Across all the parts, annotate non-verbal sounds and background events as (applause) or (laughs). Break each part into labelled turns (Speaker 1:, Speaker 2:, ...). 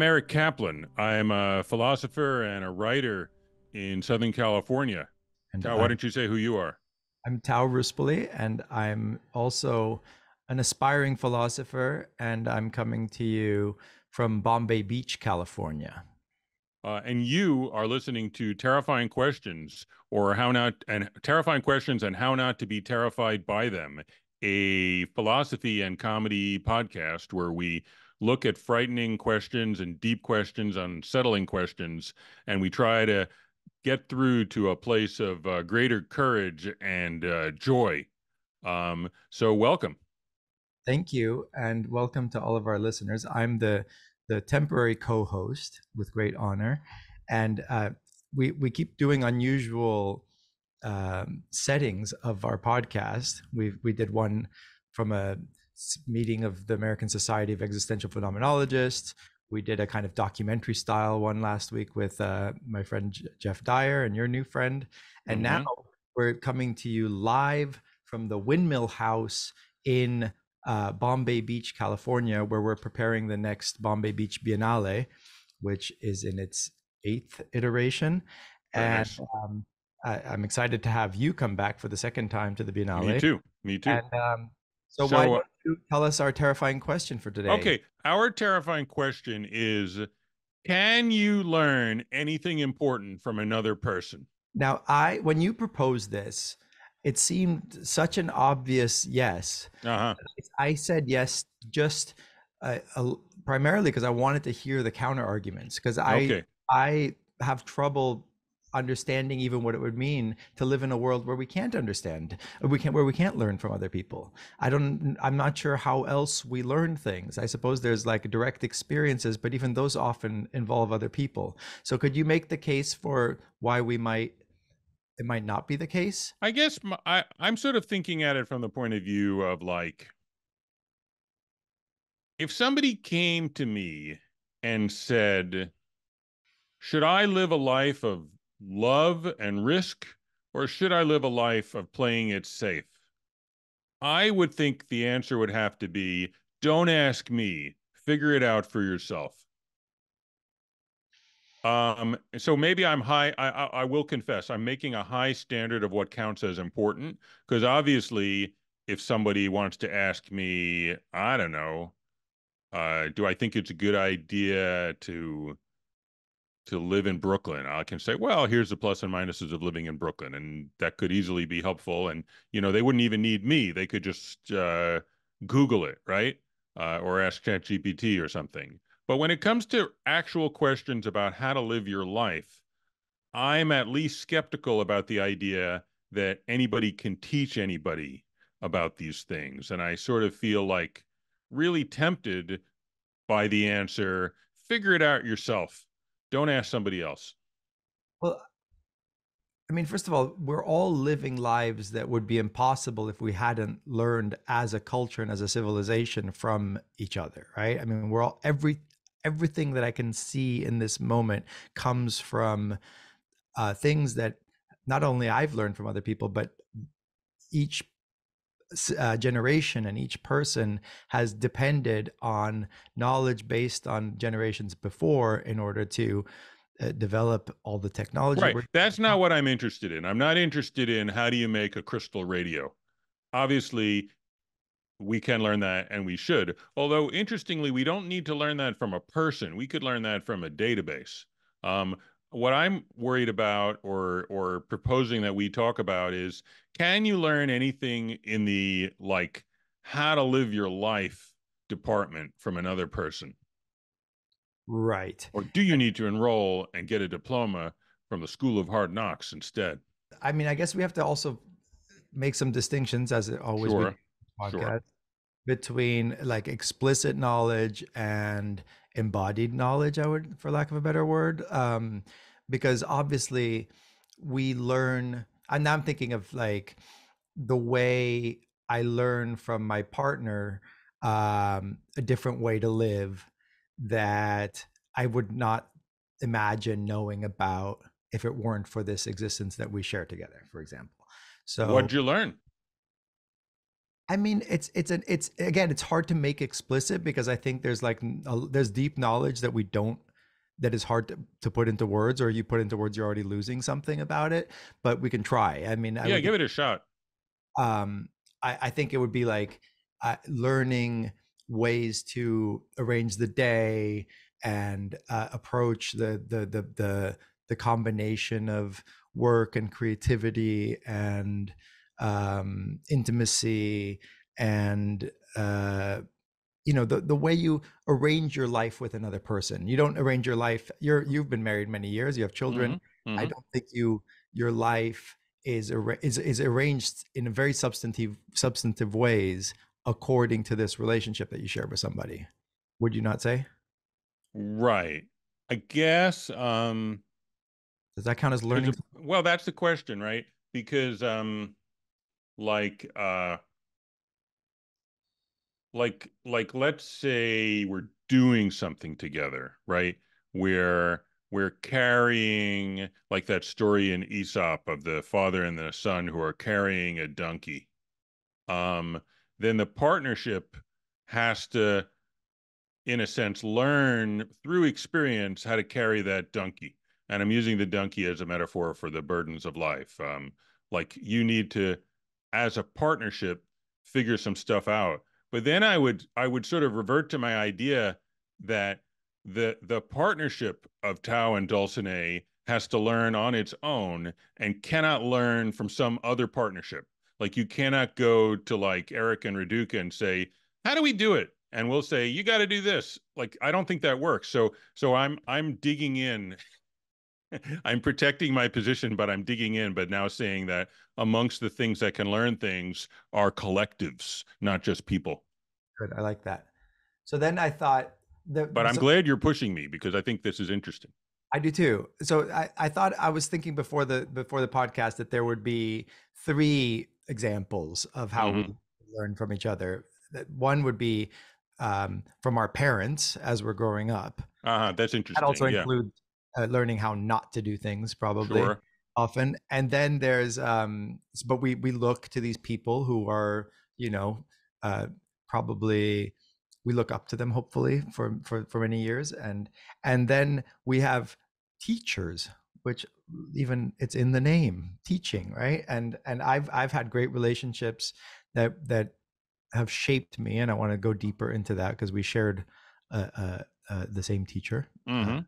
Speaker 1: I'm Eric Kaplan. I'm a philosopher and a writer in Southern California.
Speaker 2: And
Speaker 1: Tao, why don't you say who you are?
Speaker 2: I'm Tao Ruspoli, and I'm also an aspiring philosopher, and I'm coming to you from Bombay Beach, California.
Speaker 1: Uh, and you are listening to Terrifying Questions or How Not and Terrifying Questions and How Not to Be Terrified by Them, a philosophy and comedy podcast where we look at frightening questions and deep questions, unsettling questions, and we try to get through to a place of uh, greater courage and uh, joy. Um, so, welcome.
Speaker 2: Thank you, and welcome to all of our listeners. I'm the the temporary co-host with great honor, and uh, we we keep doing unusual um, settings of our podcast. We we did one from a meeting of the American Society of Existential Phenomenologists. We did a kind of documentary style one last week with uh, my friend Jeff Dyer and your new friend, and
Speaker 1: Mhm.
Speaker 2: now we're coming to you live from the Windmill House in uh, Bombay Beach, California, where we're preparing the next Bombay Beach Biennale, which is in its eighth iteration.
Speaker 1: Very
Speaker 2: and
Speaker 1: nice.
Speaker 2: um, I, I'm excited to have you come back for the second time to the Biennale.
Speaker 1: Me too. Me too.
Speaker 2: And um, so,
Speaker 1: So,
Speaker 2: why
Speaker 1: uh,
Speaker 2: you tell us our terrifying question for today?
Speaker 1: Okay, our terrifying question is Can you learn anything important from another person?
Speaker 2: Now, I when you proposed this, it seemed such an obvious yes.
Speaker 1: Uh huh.
Speaker 2: I said yes just uh, uh, primarily because I wanted to hear the counter arguments because I
Speaker 1: Okay.
Speaker 2: I have trouble understanding even what it would mean to live in a world where we can't understand we can't where we can't learn from other people. I don't i'm not sure how else we learn things. I suppose there's like direct experiences but even those often involve other people. So could you make the case for why we might it might not be the case?
Speaker 1: I guess my, I, I'm sort of thinking at it from the point of view of like, if somebody came to me and said, Should I live a life of love and risk, or should I live a life of playing it safe? I would think the answer would have to be don't ask me, figure it out for yourself. Um, so maybe I'm high. I, I I will confess I'm making a high standard of what counts as important because obviously, if somebody wants to ask me, I don't know, uh, do I think it's a good idea to to live in Brooklyn? I can say, well, here's the plus and minuses of living in Brooklyn, and that could easily be helpful. And you know, they wouldn't even need me; they could just uh, Google it, right, uh, or ask ChatGPT or something. But when it comes to actual questions about how to live your life, I'm at least skeptical about the idea that anybody can teach anybody about these things. And I sort of feel like really tempted by the answer figure it out yourself. Don't ask somebody else.
Speaker 2: Well, I mean, first of all, we're all living lives that would be impossible if we hadn't learned as a culture and as a civilization from each other, right? I mean, we're all every everything that I can see in this moment comes from uh, things that not only I've learned from other people, but each uh, generation and each person has depended on knowledge based on generations before in order to uh, develop all the technology.
Speaker 1: Right. That's not (laughs) what I'm interested in. I'm not interested in how do you make a crystal radio. Obviously, we can learn that and we should. Although, interestingly, we don't need to learn that from a person. We could learn that from a database. Um, what I'm worried about or or proposing that we talk about is can you learn anything in the like how to live your life department from another person?
Speaker 2: Right.
Speaker 1: Or do you need to enroll and get a diploma from the School of Hard Knocks instead?
Speaker 2: I mean, I guess we have to also make some distinctions, as it always
Speaker 1: Sure,
Speaker 2: in
Speaker 1: sure.
Speaker 2: between like explicit knowledge and embodied knowledge. I would, for lack of a better word, um, because obviously we learn. And I'm thinking of like the way I learn from my partner um, a different way to live that I would not imagine knowing about if it weren't for this existence that we share together, for example. So
Speaker 1: What'd you learn?
Speaker 2: I mean, it's it's an it's again, it's hard to make explicit because I think there's like a, there's deep knowledge that we don't that is hard to, to put into words, or you put into words, you're already losing something about it. But we can try. I mean, I
Speaker 1: yeah,
Speaker 2: would,
Speaker 1: give it a shot.
Speaker 2: Um, I, I think it would be like uh, learning ways to arrange the day and uh, approach the, the the the the combination of work and creativity and um, intimacy and uh, you know the the way you arrange your life with another person. You don't arrange your life. You're you've been married many years. You have children.
Speaker 1: Mm-hmm. Mm-hmm.
Speaker 2: I don't think you your life is is is arranged in a very substantive substantive ways according to this relationship that you share with somebody. Would you not say?
Speaker 1: Right. I guess um
Speaker 2: does that count as learning?
Speaker 1: Well, that's the question, right? Because um like uh like like let's say we're doing something together, right? Where we're carrying like that story in Aesop of the father and the son who are carrying a donkey. Um then the partnership has to in a sense learn through experience how to carry that donkey and i'm using the donkey as a metaphor for the burdens of life um, like you need to as a partnership figure some stuff out. But then i would i would sort of revert to my idea that the the partnership of tao and dulcinea has to learn on its own and cannot learn from some other partnership. Like you cannot go to like eric and Raduca and say how do we do it? And we'll say you got to do this. Like i don't think that works. So so i'm i'm digging in (laughs) i'm protecting my position but i'm digging in but now saying that amongst the things that can learn things are collectives not just people
Speaker 2: good i like that so then i thought
Speaker 1: that but i'm so, glad you're pushing me because i think this is interesting
Speaker 2: i do too so I, I thought i was thinking before the before the podcast that there would be three examples of how mm-hmm. we learn from each other one would be um, from our parents as we're growing up.
Speaker 1: Uh-huh, that's interesting.
Speaker 2: That also
Speaker 1: yeah.
Speaker 2: includes uh, learning how not to do things, probably
Speaker 1: sure.
Speaker 2: often. And then there's, um, but we we look to these people who are, you know, uh, probably we look up to them hopefully for for for many years, and and then we have teachers which even it's in the name teaching right and and i've i've had great relationships that that have shaped me, and I want to go deeper into that because we shared uh, uh, uh, the same teacher.
Speaker 1: Mm-hmm.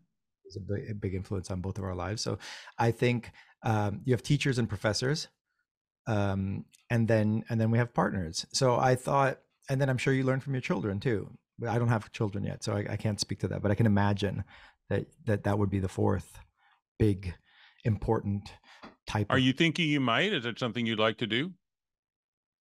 Speaker 2: A big, a big, influence on both of our lives. So I think um, you have teachers and professors, um, and then and then we have partners. So I thought, and then I'm sure you learn from your children too. But I don't have children yet, so I, I can't speak to that, but I can imagine that that that would be the fourth big important type.
Speaker 1: Are of- you thinking you might? Is it something you'd like to do?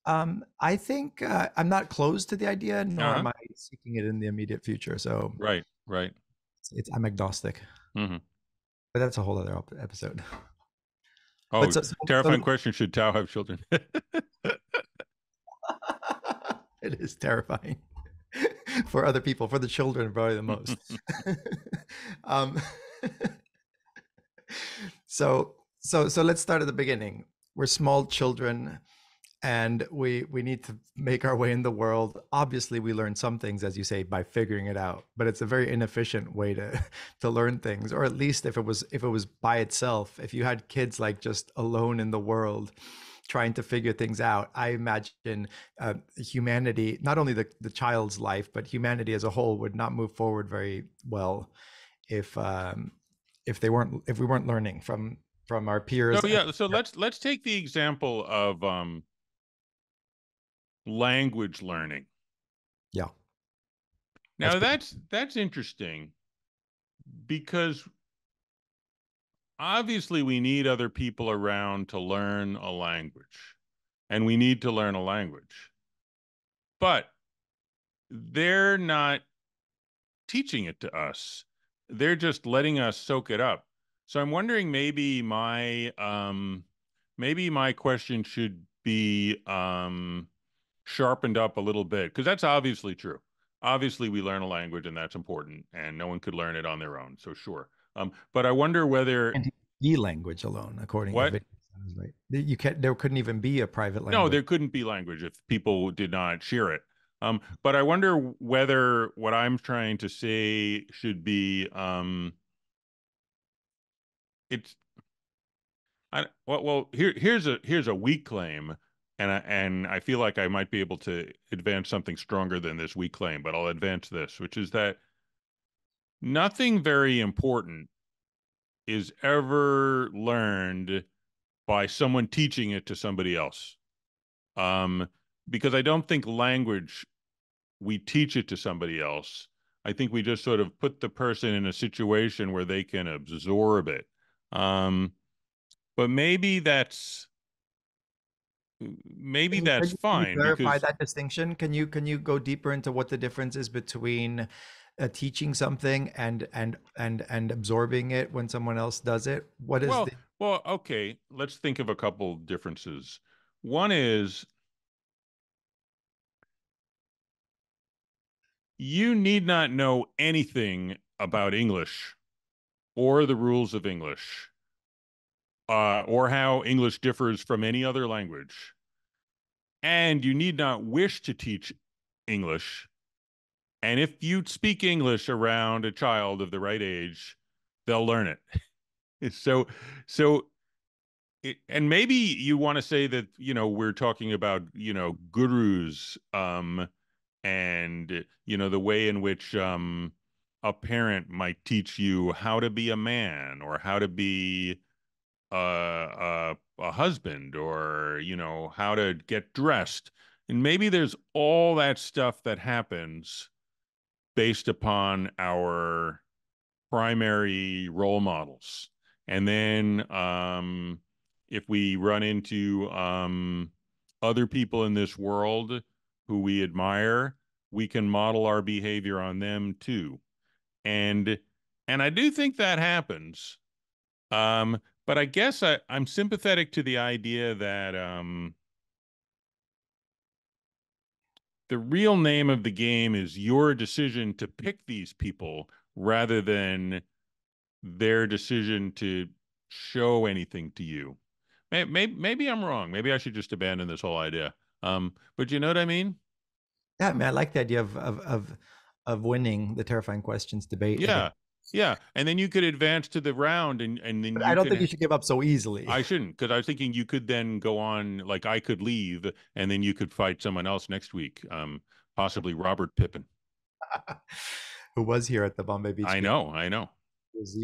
Speaker 2: Um, I think uh, I'm not closed to the idea, nor uh-huh. am I seeking it in the immediate future. So
Speaker 1: right, right.
Speaker 2: It's, it's I'm agnostic,
Speaker 1: mm-hmm.
Speaker 2: but that's a whole other episode. (laughs)
Speaker 1: Oh, so, terrifying so, question! Should Tao have children? (laughs)
Speaker 2: it is terrifying (laughs) for other people. For the children, probably the most. um, so so so let's start at the beginning. We're small children and we we need to make our way in the world. Obviously we learn some things as you say by figuring it out but it's a very inefficient way to (laughs) to learn things or at least if it was if it was by itself. If you had kids like just alone in the world trying to figure things out i imagine uh, humanity not only the the child's life but humanity as a whole would not move forward very well if um if they weren't if we weren't learning from from our peers
Speaker 1: oh yeah so let's let's take the example of um language learning.
Speaker 2: Yeah.
Speaker 1: Now that's that's, that's interesting because obviously we need other people around to learn a language and we need to learn a language. But they're not teaching it to us. They're just letting us soak it up. So I'm wondering maybe my um maybe my question should be um sharpened up a little bit because that's obviously true. Obviously, we learn a language and that's important, and no one could learn it on their own. So sure. Um, but I wonder whether
Speaker 2: e language alone, according what? to You can't. There couldn't even be a private language.
Speaker 1: No, there couldn't be language if people did not share it. Um, but I wonder whether what I'm trying to say should be um, it's I well, well here here's a here's a weak claim and I, and I feel like I might be able to advance something stronger than this weak claim, but I'll advance this, which is that nothing very important is ever learned by someone teaching it to somebody else. Um, because I don't think language we teach it to somebody else. I think we just sort of put the person in a situation where they can absorb it. Um, but maybe that's maybe
Speaker 2: Can
Speaker 1: that's
Speaker 2: can you
Speaker 1: fine
Speaker 2: clarify
Speaker 1: because
Speaker 2: that distinction? Can you can you go deeper into what the difference is between uh, teaching something and and and and absorbing it when someone else does it? What is
Speaker 1: well,
Speaker 2: the
Speaker 1: well, okay, let's think of a couple differences. One is you need not know anything about English or the rules of English uh, or how English differs from any other language. And you need not wish to teach English. And if you speak English around a child of the right age, they'll learn it. (laughs) so, so, it, and maybe you want to say that you know we're talking about you know gurus, um, and you know the way in which um, a parent might teach you how to be a man or how to be a, a, a husband or you know how to get dressed and maybe there's all that stuff that happens based upon our primary role models. And then um, if we run into um, other people in this world who we admire we can model our behavior on them too. And and i do think that happens. Um but I guess I, I'm sympathetic to the idea that um, the real name of the game is your decision to pick these people rather than their decision to show anything to you. Maybe, maybe I'm wrong. Maybe I should just abandon this whole idea. Um, but you know what I mean?
Speaker 2: Yeah, I mean, I like the idea of of of, of winning the terrifying questions debate.
Speaker 1: Yeah, yeah, and then you could advance to the round, and and then
Speaker 2: I don't think you should give up so easily.
Speaker 1: I shouldn't, because I was thinking you could then go on, like I could leave, and then you could fight someone else next week, um, possibly Robert Pippin, (laughs)
Speaker 2: who was here at the Bombay Beach.
Speaker 1: I
Speaker 2: game.
Speaker 1: know, I know.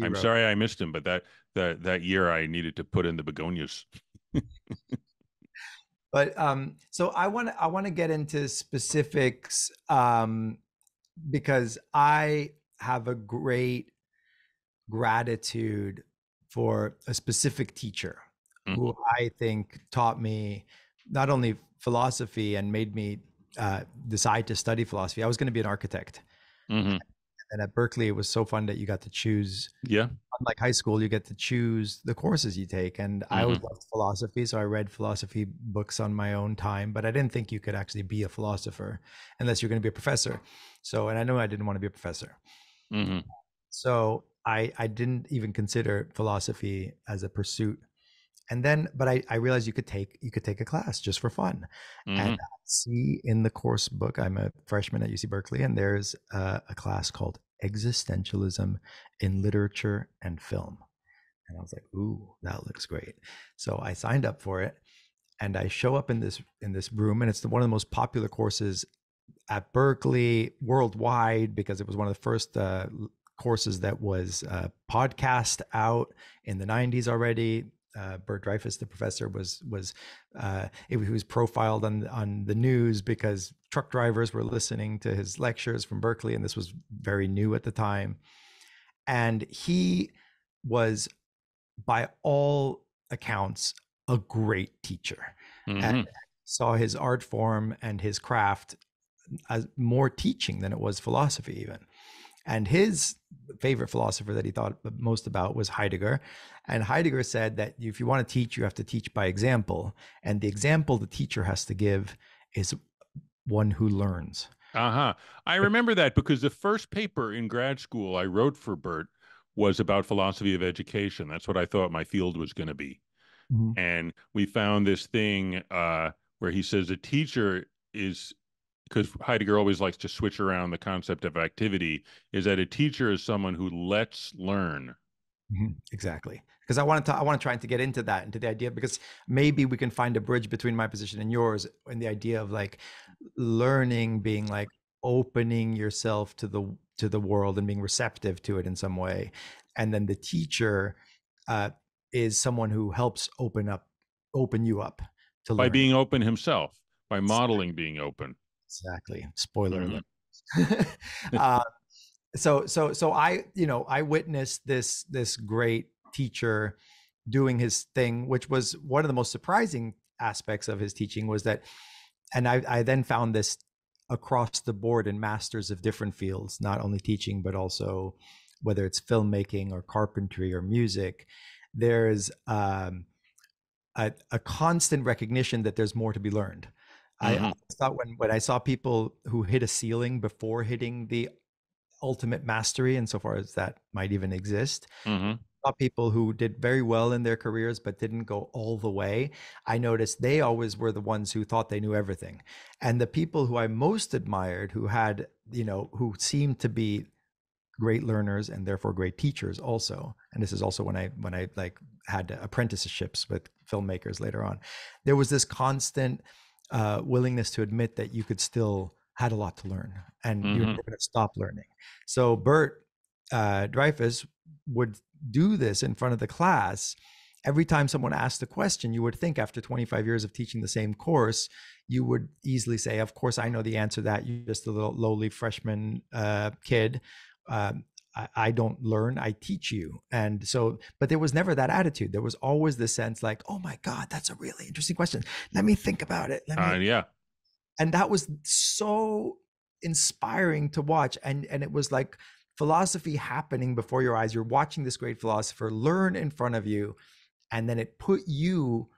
Speaker 1: I'm sorry I missed him, but that that that year I needed to put in the begonias. (laughs)
Speaker 2: but um, so I want I want to get into specifics um, because I have a great gratitude for a specific teacher
Speaker 1: Mm-hmm.
Speaker 2: who I think taught me not only philosophy and made me uh, decide to study philosophy. I was going to be an architect,
Speaker 1: hmm
Speaker 2: and at Berkeley, it was so fun that you got to choose.
Speaker 1: Yeah.
Speaker 2: Unlike high school, you get to choose the courses you take, and I always
Speaker 1: Mm-hmm.
Speaker 2: loved philosophy, so I read philosophy books on my own time. But I didn't think you could actually be a philosopher unless you're going to be a professor. So, and I know I didn't want to be a professor.
Speaker 1: hmm
Speaker 2: so I I didn't even consider philosophy as a pursuit. And then, but I, I realized you could take you could take a class just for fun.
Speaker 1: hmm
Speaker 2: And I see in the course book, I'm a freshman at UC Berkeley, and there's a, a class called Existentialism in Literature and Film. And I was like, ooh, that looks great. So I signed up for it, and I show up in this in this room, and it's the, one of the most popular courses at Berkeley worldwide because it was one of the first uh, courses that was uh, podcast out in the 90s already. Uh, Bert Dreyfus, the professor, was was uh, it, he was profiled on on the news because truck drivers were listening to his lectures from Berkeley, and this was very new at the time. And he was, by all accounts, a great teacher
Speaker 1: hmm
Speaker 2: and saw his art form and his craft as more teaching than it was philosophy even and his favorite philosopher that he thought most about was heidegger and heidegger said that if you want to teach you have to teach by example and the example the teacher has to give is one who learns
Speaker 1: Uh-huh. I remember that because the first paper in grad school I wrote for Bert was about philosophy of education. That's what I thought my field was going to be. mm-hmm. and we found this thing uh, where he says a teacher is because Heidegger always likes to switch around the concept of activity, is that a teacher is someone who lets learn.
Speaker 2: Mm-hmm. Exactly. Because I wanted to, I want to try to get into that, into the idea, because maybe we can find a bridge between my position and yours, and the idea of like learning being like opening yourself to the to the world and being receptive to it in some way, and then the teacher uh, is someone who helps open up, open you up
Speaker 1: to by being open himself, by modeling being open.
Speaker 2: Exactly. Spoiler mm-hmm. alert. (laughs) (laughs) uh, so so so I you know I witnessed this this great teacher doing his thing, which was one of the most surprising aspects of his teaching was that, and I I then found this across the board in masters of different fields, not only teaching but also whether it's filmmaking or carpentry or music. There's um, a, a constant recognition that there's more to be learned Mm-hmm. I thought when when I saw people who hit a ceiling before hitting the ultimate mastery, and so far as that might even exist, mm-hmm. saw people who did very well in their careers but didn't go all the way. I noticed they always were the ones who thought they knew everything, and the people who I most admired, who had you know, who seemed to be great learners and therefore great teachers also and this is also when i when i like had apprenticeships with filmmakers later on there was this constant uh, willingness to admit that you could still had a lot to learn and mm-hmm. you're never going to stop learning. So Bert uh, Dreyfus would do this in front of the class. Every time someone asked a question, you would think after 25 years of teaching the same course, you would easily say, "Of course, I know the answer to that. You're just a little lowly freshman uh, kid. Um, I, I don't learn, I teach you. And so, but there was never that attitude. There was always this sense like, oh my God, that's a really interesting question. Let me think about it. Let me.
Speaker 1: Uh, yeah.
Speaker 2: And that was so inspiring to watch. And and it was like philosophy happening before your eyes. You're watching this great philosopher learn in front of you. And then it put you,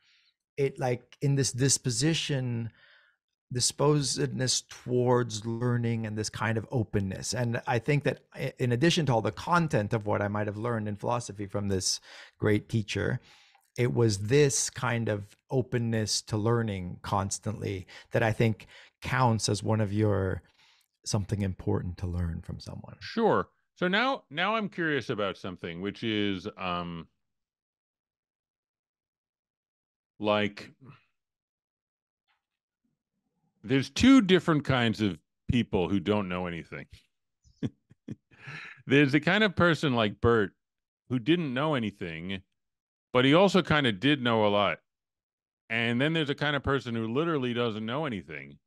Speaker 2: it like in this disposition disposedness towards learning and this kind of openness. And I think that in addition to all the content of what I might have learned in philosophy from this great teacher, it was this kind of openness to learning constantly that I think counts as one of your something important to learn from someone.
Speaker 1: Sure. So now now I'm curious about something which is um like there's two different kinds of people who don't know anything. (laughs) there's the kind of person like Bert who didn't know anything, but he also kind of did know a lot. And then there's a kind of person who literally doesn't know anything.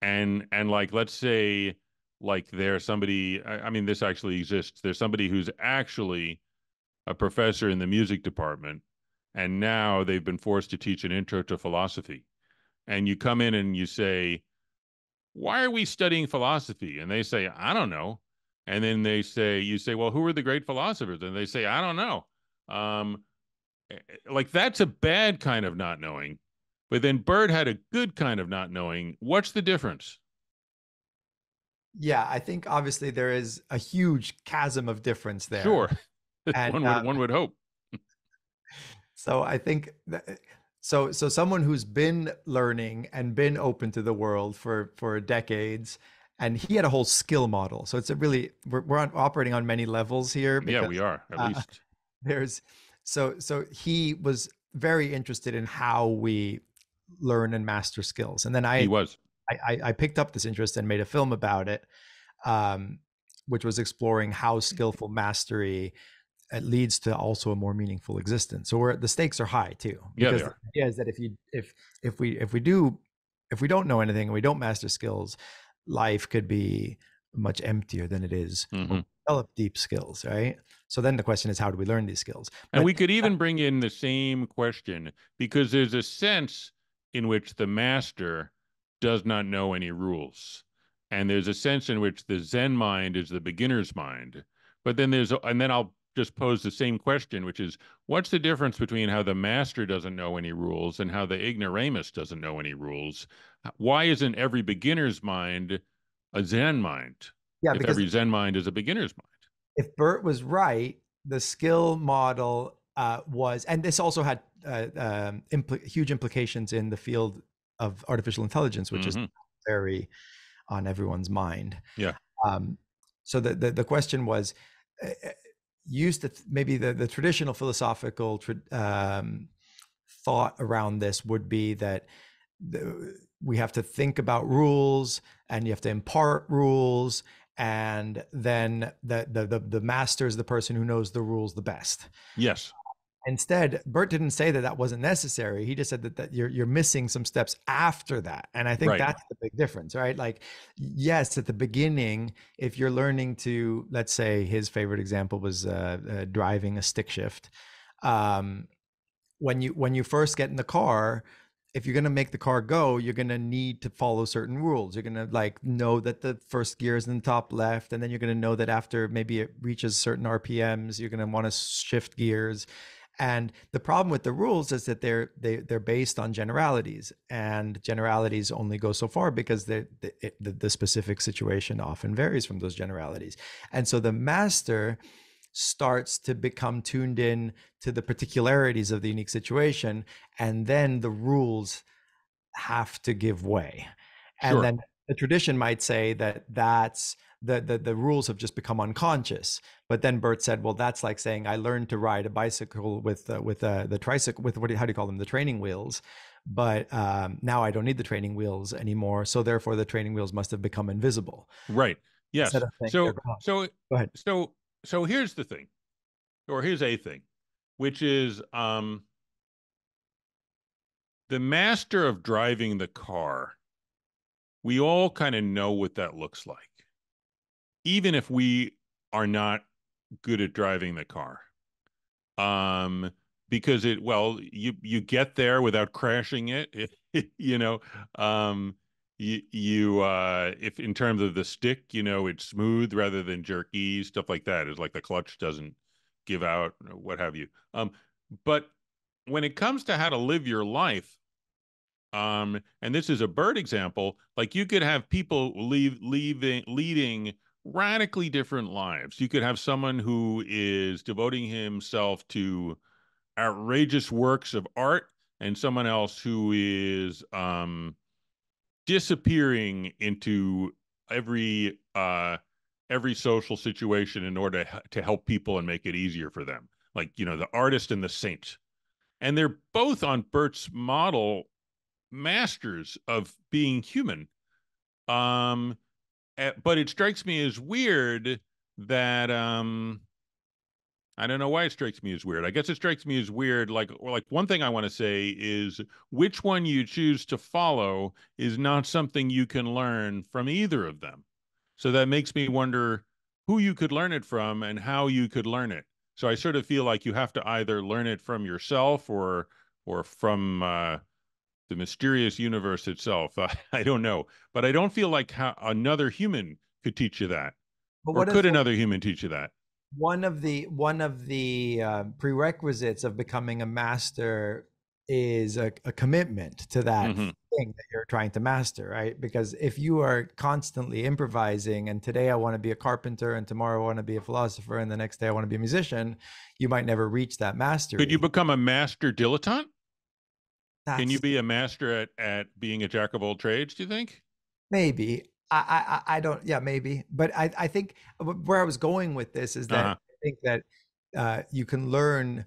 Speaker 1: And and like let's say like there's somebody I, I mean this actually exists. There's somebody who's actually a professor in the music department and now they've been forced to teach an intro to philosophy and you come in and you say, Why are we studying philosophy? And they say, I don't know. And then they say, You say, Well, who are the great philosophers? And they say, I don't know. Um, eh, eh, like that's a bad kind of not knowing. But then Bert had a good kind of not knowing. What's the difference?
Speaker 2: Yeah, I think obviously there is a huge chasm of difference there.
Speaker 1: Sure. (laughs) And, one, would, uh, one would hope. (laughs)
Speaker 2: so I think that so so someone who's been learning and been open to the world for for decades and he had a whole skill model. So it's a really we're, we're on, operating on many levels here
Speaker 1: because, yeah we are at uh, least. (laughs)
Speaker 2: there's so so he was very interested in how we learn and master skills. And then i
Speaker 1: he was.
Speaker 2: I i picked up this interest and made a film about it um which was exploring how skillful mastery it leads to also a more meaningful existence. So where the stakes are high too.
Speaker 1: Yeah,
Speaker 2: because the idea is that if you if if we if we do if we don't know anything and we don't master skills, life could be much emptier than it is mm-hmm. develop deep skills, right? So then the question is, how do we learn these skills?
Speaker 1: And we could even bring in the same question because there's a sense in which the master does not know any rules. And there's a sense in which the Zen mind is the beginner's mind. But then there's, and then I'll just pose the same question, which is what's the difference between how the master doesn't know any rules and how the ignoramus doesn't know any rules? Why isn't every beginner's mind a Zen mind? Yeah, if every Zen mind is a beginner's mind.
Speaker 2: If Bert was right, the skill model uh, was, and this also had uh, um, impl- huge implications in the field of artificial intelligence, which mm-hmm. is very on everyone's mind.
Speaker 1: Yeah. Um,
Speaker 2: so the, the, the question was uh, used to th- maybe the the traditional philosophical tra- um, thought around this would be that the, we have to think about rules and you have to impart rules and then the, the the the master is the person who knows the rules the best.
Speaker 1: Yes.
Speaker 2: Instead, Bert didn't say that that wasn't necessary. He just said that, that you're you're missing some steps after that, and I think right. that's the big difference, right? Like, yes, at the beginning, if you're learning to, let's say, his favorite example was uh, uh, driving a stick shift. Um, when you when you first get in the car, if you're going to make the car go, you're going to need to follow certain rules. You're going to like know that the first gear is in the top left, and then you're going to know that after maybe it reaches certain RPMs, you're going to want to shift gears. And the problem with the rules is that they're they, they're based on generalities, and generalities only go so far because the, the the specific situation often varies from those generalities. And so the master starts to become tuned in to the particularities of the unique situation and then the rules have to give way and sure. then the tradition might say that that's the, the the rules have just become unconscious. But then bert said well that's like saying i learned to ride a bicycle with uh, with uh, the tricycle with what how do you call them the training wheels but um, now i don't need the training wheels anymore so therefore the training wheels must have become invisible.
Speaker 1: Right. Yes. So so so so here's the thing, or here's a thing, which is um, the master of driving the car. We all kind of know what that looks like, even if we are not good at driving the car. Um, because it well, you you get there without crashing it, (laughs) you know. Um, you, you uh if in terms of the stick you know it's smooth rather than jerky stuff like that is like the clutch doesn't give out what have you um but when it comes to how to live your life um and this is a Bert example like you could have people leave leaving leading radically different lives. You could have someone who is devoting himself to outrageous works of art and someone else who is um disappearing into every uh every social situation in order to help people and make it easier for them like you know the artist and the saint. And they're both on bert's model masters of being human. Um but it strikes me as weird that um I don't know why it strikes me as weird. I guess it strikes me as weird. Like, like one thing I want to say is which one you choose to follow is not something you can learn from either of them. So that makes me wonder who you could learn it from and how you could learn it. So I sort of feel like you have to either learn it from yourself or or from uh, the mysterious universe itself. (laughs) Uh, I don't know, but I don't feel like how another human could teach you that. But or could another human teach you that?
Speaker 2: one of the one of the uh, prerequisites of becoming a master is a, a commitment to that mm-hmm. thing that you're trying to master right because if you are constantly improvising and today i want to be a carpenter and tomorrow i want to be a philosopher and the next day i want to be a musician you might never reach that mastery
Speaker 1: could you become a master dilettante That's, can you be a master at at being a jack of all trades do you think
Speaker 2: maybe I, I, I don't. Yeah, maybe. But I, I think where I was going with this is that uh-huh. I think that uh, you can learn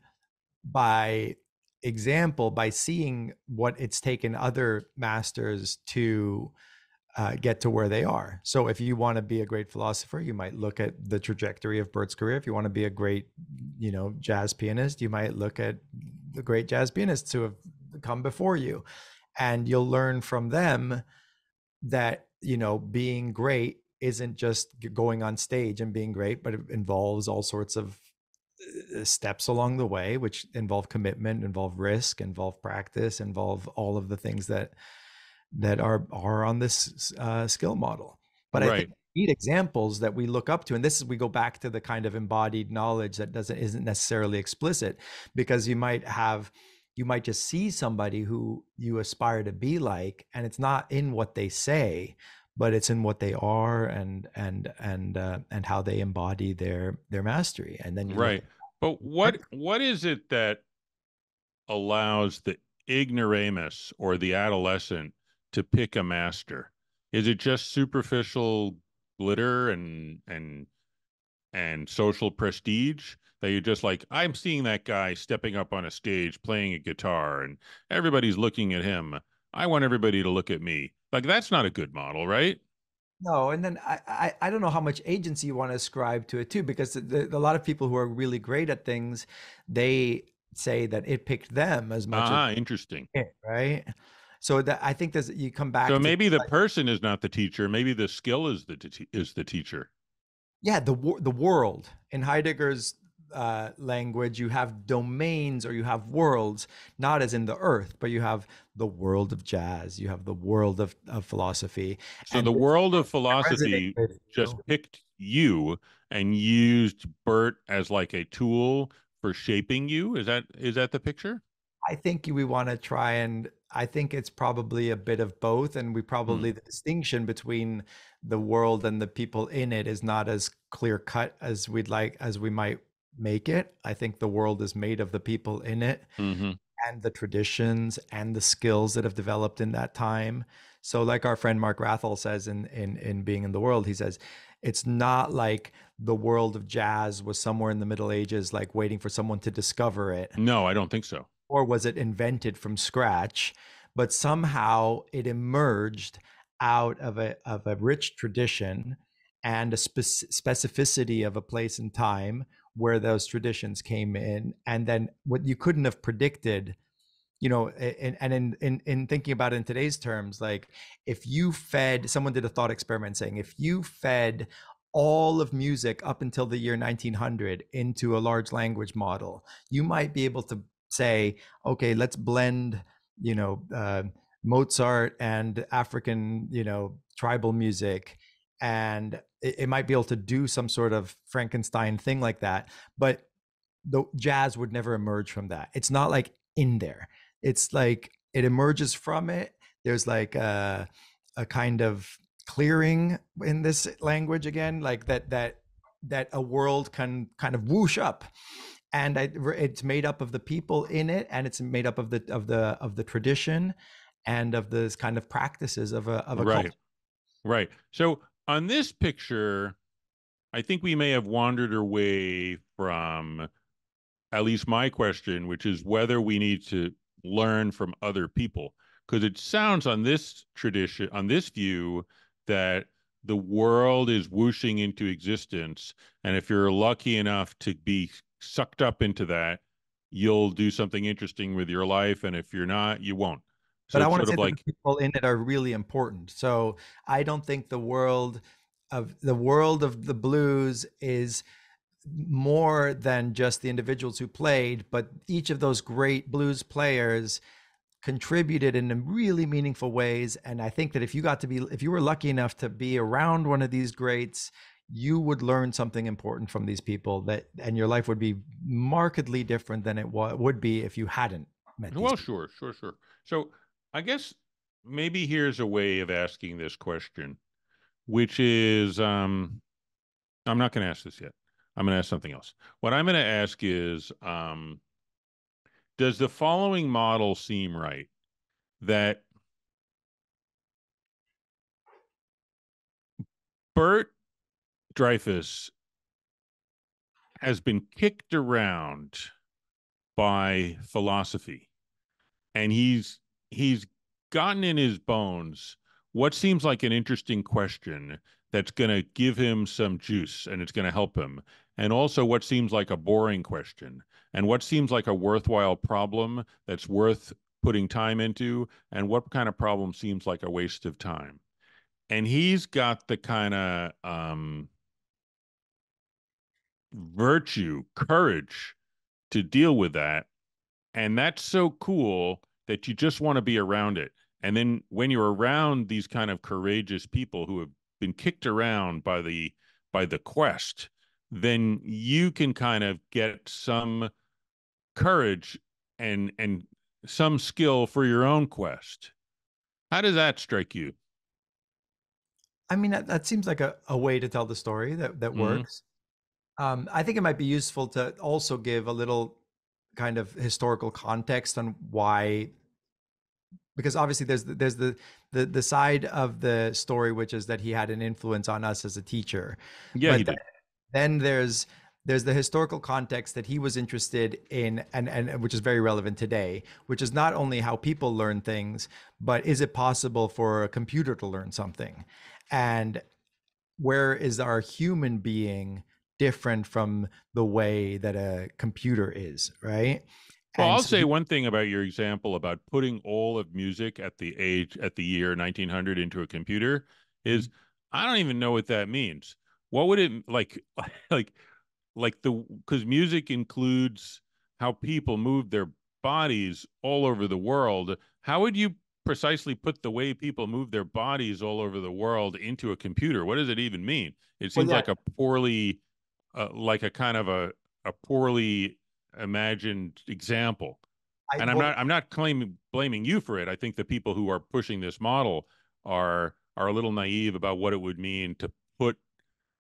Speaker 2: by example by seeing what it's taken other masters to uh, get to where they are. So if you want to be a great philosopher, you might look at the trajectory of Bert's career. If you want to be a great, you know, jazz pianist, you might look at the great jazz pianists who have come before you, and you'll learn from them that you know being great isn't just going on stage and being great but it involves all sorts of uh, steps along the way which involve commitment involve risk involve practice involve all of the things that that are are on this uh, skill model but right. i think need examples that we look up to and this is we go back to the kind of embodied knowledge that doesn't isn't necessarily explicit because you might have you might just see somebody who you aspire to be like and it's not in what they say but it's in what they are and and and uh, and how they embody their their mastery and then
Speaker 1: right but what (laughs) what is it that allows the ignoramus or the adolescent to pick a master? Is it just superficial glitter and and and social prestige that you're just like i'm seeing that guy stepping up on a stage playing a guitar and everybody's looking at him. I want everybody to look at me. Like that's not a good model right?
Speaker 2: No and then i i, I don't know how much agency you want to ascribe to it too because the, the, a lot of people who are really great at things they say that it picked them as much
Speaker 1: ah
Speaker 2: as
Speaker 1: interesting
Speaker 2: right? So that i think that you come back
Speaker 1: so
Speaker 2: to,
Speaker 1: maybe the
Speaker 2: like,
Speaker 1: person is not the teacher maybe the skill is the is the teacher.
Speaker 2: Yeah the the world in heidegger's uh, language you have domains or you have worlds not as in the earth but you have the world of jazz you have the world of, of philosophy
Speaker 1: so
Speaker 2: and
Speaker 1: the world of philosophy just picked you and used bert as like a tool for shaping you. Is that is that the picture?
Speaker 2: I think we want to try and I think it's probably a bit of both and we probably the distinction between the world and the people in it is not as clear cut as we'd like as we might make it. I think the world is made of the people in it
Speaker 1: hmm
Speaker 2: and the traditions and the skills that have developed in that time. So like our friend Mark Wrathall says in in in Being in the World, he says it's not like the world of jazz was somewhere in the Middle Ages like waiting for someone to discover it
Speaker 1: no i don't think so
Speaker 2: or was it invented from scratch but somehow it emerged out of a of a rich tradition and a spec- specificity of a place and time where those traditions came in and then what you couldn't have predicted you know and, and in, in in thinking about it in today's terms like if you fed someone did a thought experiment saying if you fed all of music up until the year 1900 into a large language model you might be able to say okay let's blend you know uh, mozart and african you know tribal music and it, it might be able to do some sort of frankenstein thing like that but the jazz would never emerge from that. It's not like in there. It's like it emerges from it. There's like a, a kind of clearing in this language again like that that that a world can kind of whoosh up and I, it's made up of the people in it and it's made up of the of the of the tradition and of this kind of practices of a of a
Speaker 1: right.
Speaker 2: culture.
Speaker 1: Right. So on this picture i think we may have wandered away from at least my question which is whether we need to learn from other people. Because it sounds on this tradition on this view that the world is whooshing into existence and if you're lucky enough to be sucked up into that you'll do something interesting with your life and if you're not you won't so
Speaker 2: but I want to say
Speaker 1: like
Speaker 2: the people in it are really important. So I don't think the world of the world of the blues is more than just the individuals who played, but each of those great blues players contributed in really meaningful ways. And I think that if you got to be, if you were lucky enough to be around one of these greats, you would learn something important from these people that, and your life would be markedly different than it wa- would be if you hadn't met
Speaker 1: Well, sure, sure, sure. So I guess maybe here's a way of asking this question, which is um, I'm not going to ask this yet. I'm going to ask something else. What I'm going to ask is um, Does the following model seem right? That Bert Dreyfus has been kicked around by philosophy and he's he's gotten in his bones what seems like an interesting question that's going to give him some juice and it's going to help him and also what seems like a boring question and what seems like a worthwhile problem that's worth putting time into and what kind of problem seems like a waste of time. And he's got the kind of um virtue courage to deal with that and that's so cool that you just want to be around it and then when you're around these kind of courageous people who have been kicked around by the by the quest then you can kind of get some courage and and some skill for your own quest how does that strike you
Speaker 2: I mean, that, that seems like a, a way to tell the story that, that
Speaker 1: Mhm.
Speaker 2: works. Um, I think it might be useful to also give a little kind of historical context on why because obviously there's the, there's the, the the side of the story which is that he had an influence on us as a teacher.
Speaker 1: Yeah
Speaker 2: but
Speaker 1: he
Speaker 2: then,
Speaker 1: did.
Speaker 2: then there's there's the historical context that he was interested in and, and which is very relevant today which is not only how people learn things but is it possible for a computer to learn something? And where is our human being different from the way that a computer is right
Speaker 1: well
Speaker 2: and
Speaker 1: i'll
Speaker 2: so
Speaker 1: say
Speaker 2: he-
Speaker 1: one thing about your example about putting all of music at the age at the year 1900 into a computer is
Speaker 2: Mm-hmm.
Speaker 1: i don't even know what that means. What would it like (laughs) like like the because music includes how people move their bodies all over the world how would you precisely put the way people move their bodies all over the world into a computer? What does it even mean? It
Speaker 2: Well,
Speaker 1: seems like a poorly uh, like a kind of a a poorly imagined example
Speaker 2: I-
Speaker 1: and i'm not i'm not claiming blaming you for it i think the people who are pushing this model are are a little naive about what it would mean to put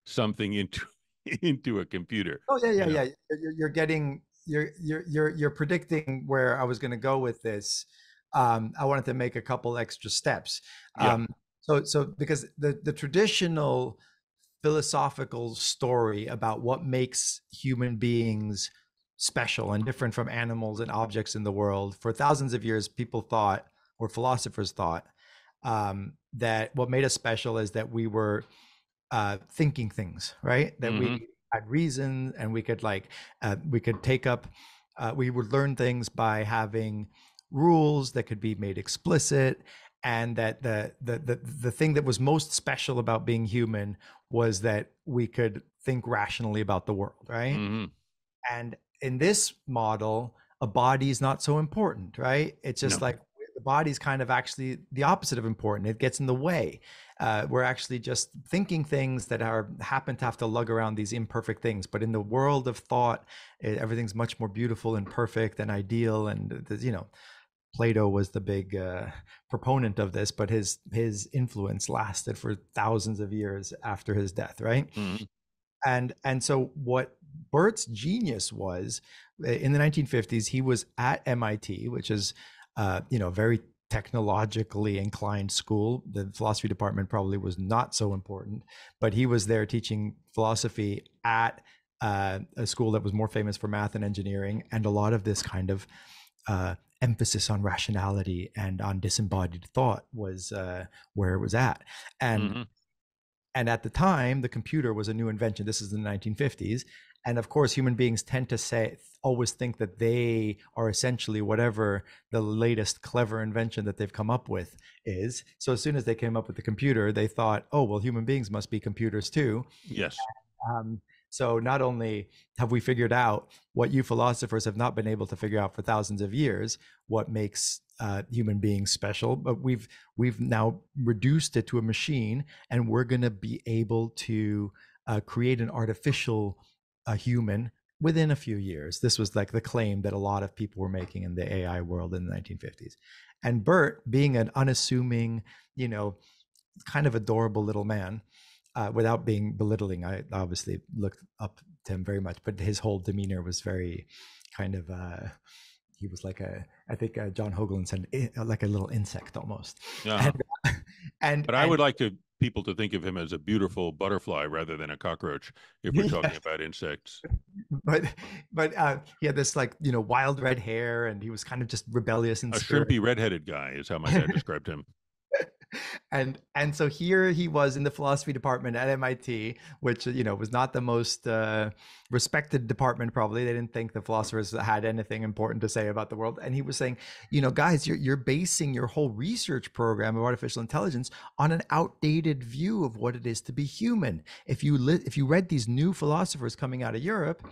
Speaker 1: something into (laughs) into a computer
Speaker 2: Oh yeah, yeah,
Speaker 1: you know?
Speaker 2: yeah. You're, getting you're you're you're you're predicting where I was going to go with this. Um, I wanted to make a couple extra steps.
Speaker 1: Yeah.
Speaker 2: Um, so so because the the traditional philosophical story about what makes human beings special and different from animals and objects in the world. For thousands of years people thought or philosophers thought um, that what made us special is that we were uh, thinking things right? That we had reason and we could like uh, we could take up uh, we would learn things by having rules that could be made explicit and that the, the the the thing that was most special about being human was that we could think rationally about the world right?
Speaker 1: Mhm.
Speaker 2: and in this model a body is not so important right? It's just
Speaker 1: No.
Speaker 2: like the body's kind of actually the opposite of important. It gets in the way. Uh, we're actually just thinking things that are happen to have to lug around these imperfect things. But in the world of thought eh, everything's much more beautiful and perfect and ideal. And you know plato was the big uh, proponent of this but his his influence lasted for thousands of years after his death right?
Speaker 1: Mhm.
Speaker 2: and and so what Bert's genius was uh, in the 1950s he was at MIT which is uh, you know a very technologically inclined school. The philosophy department probably was not so important but he was there teaching philosophy at uh, a school that was more famous for math and engineering and a lot of this kind of uh, emphasis on rationality and on disembodied thought was uh, where it was at. And
Speaker 1: Mhm.
Speaker 2: and at the time the computer was a new invention. This is the 1950s and of course human beings tend to say always think that they are essentially whatever the latest clever invention that they've come up with is. So as soon as they came up with the computer they thought oh well human beings must be computers too.
Speaker 1: Yes.
Speaker 2: Um, so not only have we figured out what you philosophers have not been able to figure out for thousands of years, what makes uh, human beings special, but we've we've now reduced it to a machine, and we're going to be able to uh, create an artificial uh, human within a few years. This was like the claim that a lot of people were making in the AI world in the 1950s. And Bert, being an unassuming, you know, kind of adorable little man, uh, without being belittling, I obviously looked up to him very much, but his whole demeanor was very kind of. Uh, he was like a, I think uh, John Haugeland said, like a little insect almost.
Speaker 1: Uh-huh.
Speaker 2: And, and
Speaker 1: But I
Speaker 2: and-
Speaker 1: would like to people to think of him as a beautiful butterfly rather than a cockroach if we're talking
Speaker 2: Yeah.
Speaker 1: about insects.
Speaker 2: but but uh, he had this like you know wild red hair, and he was kind of just rebellious and
Speaker 1: A
Speaker 2: spirit.
Speaker 1: shrimpy redheaded guy is how my dad described him.
Speaker 2: And and so here he was in the philosophy department at MIT, which you know was not the most uh, respected department. Probably they didn't think the philosophers had anything important to say about the world. And he was saying, you know, guys, you're you're basing your whole research program of artificial intelligence on an outdated view of what it is to be human. If you li- if you read these new philosophers coming out of Europe.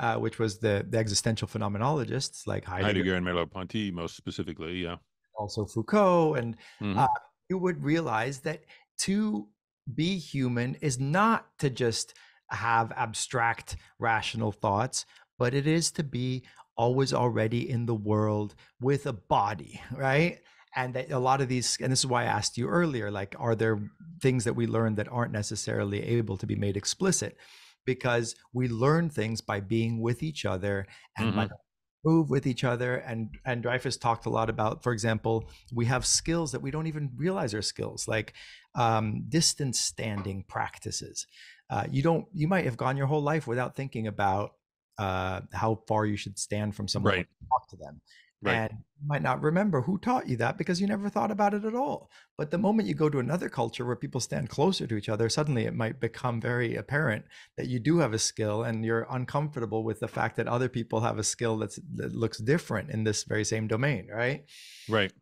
Speaker 2: Uh, which was the, the existential phenomenologists like Heidegger,
Speaker 1: Heidegger and Merleau-Ponty, most specifically. Yeah.
Speaker 2: also Foucault, and
Speaker 1: Mhm.
Speaker 2: uh, you would realize that to be human is not to just have abstract rational thoughts but it is to be always already in the world with a body (laughs) right? And that a lot of these and this is why i asked you earlier like are there things that we learn that aren't necessarily able to be made explicit? Because we learn things by being with each other and by mm-hmm. Move with each other and and dreyfus talked a lot about for example we have skills that we don't even realize are skills like um, distance standing practices uh, you don't you might have gone your whole life without thinking about uh, how far you should stand from someone
Speaker 1: Right.
Speaker 2: to talk to them
Speaker 1: Right.
Speaker 2: and you might not remember who taught you that because you never thought about it at all but the moment you go to another culture where people stand closer to each other suddenly it might become very apparent that you do have a skill and you're uncomfortable with the fact that other people have a skill that's that looks different in this very same domain right
Speaker 1: Right.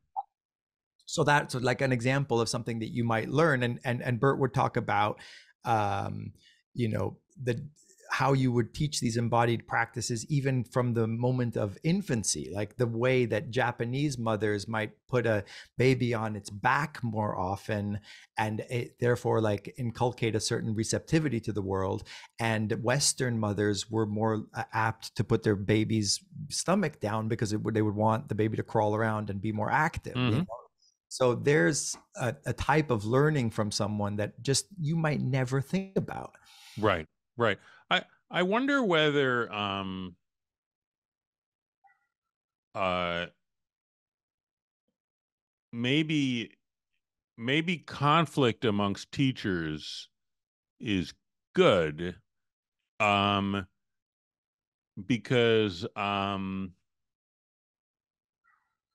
Speaker 2: so that's like an example of something that you might learn and and and bert would talk about um you know the how you would teach these embodied practices even from the moment of infancy like the way that japanese mothers might put a baby on its back more often and it, therefore like inculcate a certain receptivity to the world and western mothers were more uh, apt to put their baby's stomach down because it would, they would want the baby to crawl around and be more active you
Speaker 1: Mhm.
Speaker 2: know? so there's a, a type of learning from someone that just you might never think about
Speaker 1: Right. Right. I I wonder whether um uh maybe maybe conflict amongst teachers is good um because um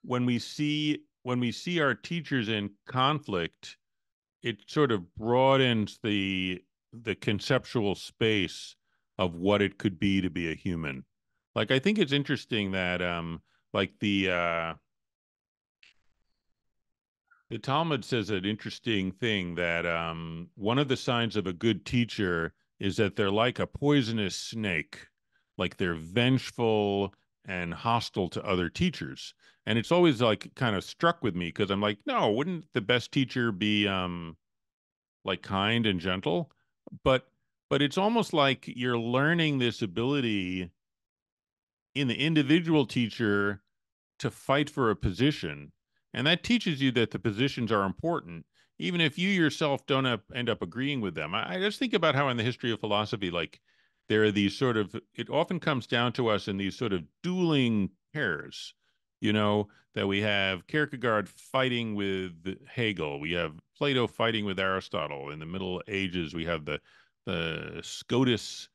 Speaker 1: when we see when we see our teachers in conflict it sort of broadens the the conceptual space of what it could be to be a human. Like i think it's interesting that um like the uh the talmud says an interesting thing that um one of the signs of a good teacher is that they're like a poisonous snake like they're vengeful and hostile to other teachers. And it's always like kind of struck with me because i'm like no wouldn't the best teacher be um like kind and gentle but but it's almost like you're learning this ability in the individual teacher to fight for a position and that teaches you that the positions are important even if you yourself don't end up agreeing with them. I, I just think about how in the history of philosophy like there are these sort of it often comes down to us in these sort of dueling pairs you know that we have kierkegaard fighting with hegel we have plato fighting with aristotle. In the middle ages we have the the scotus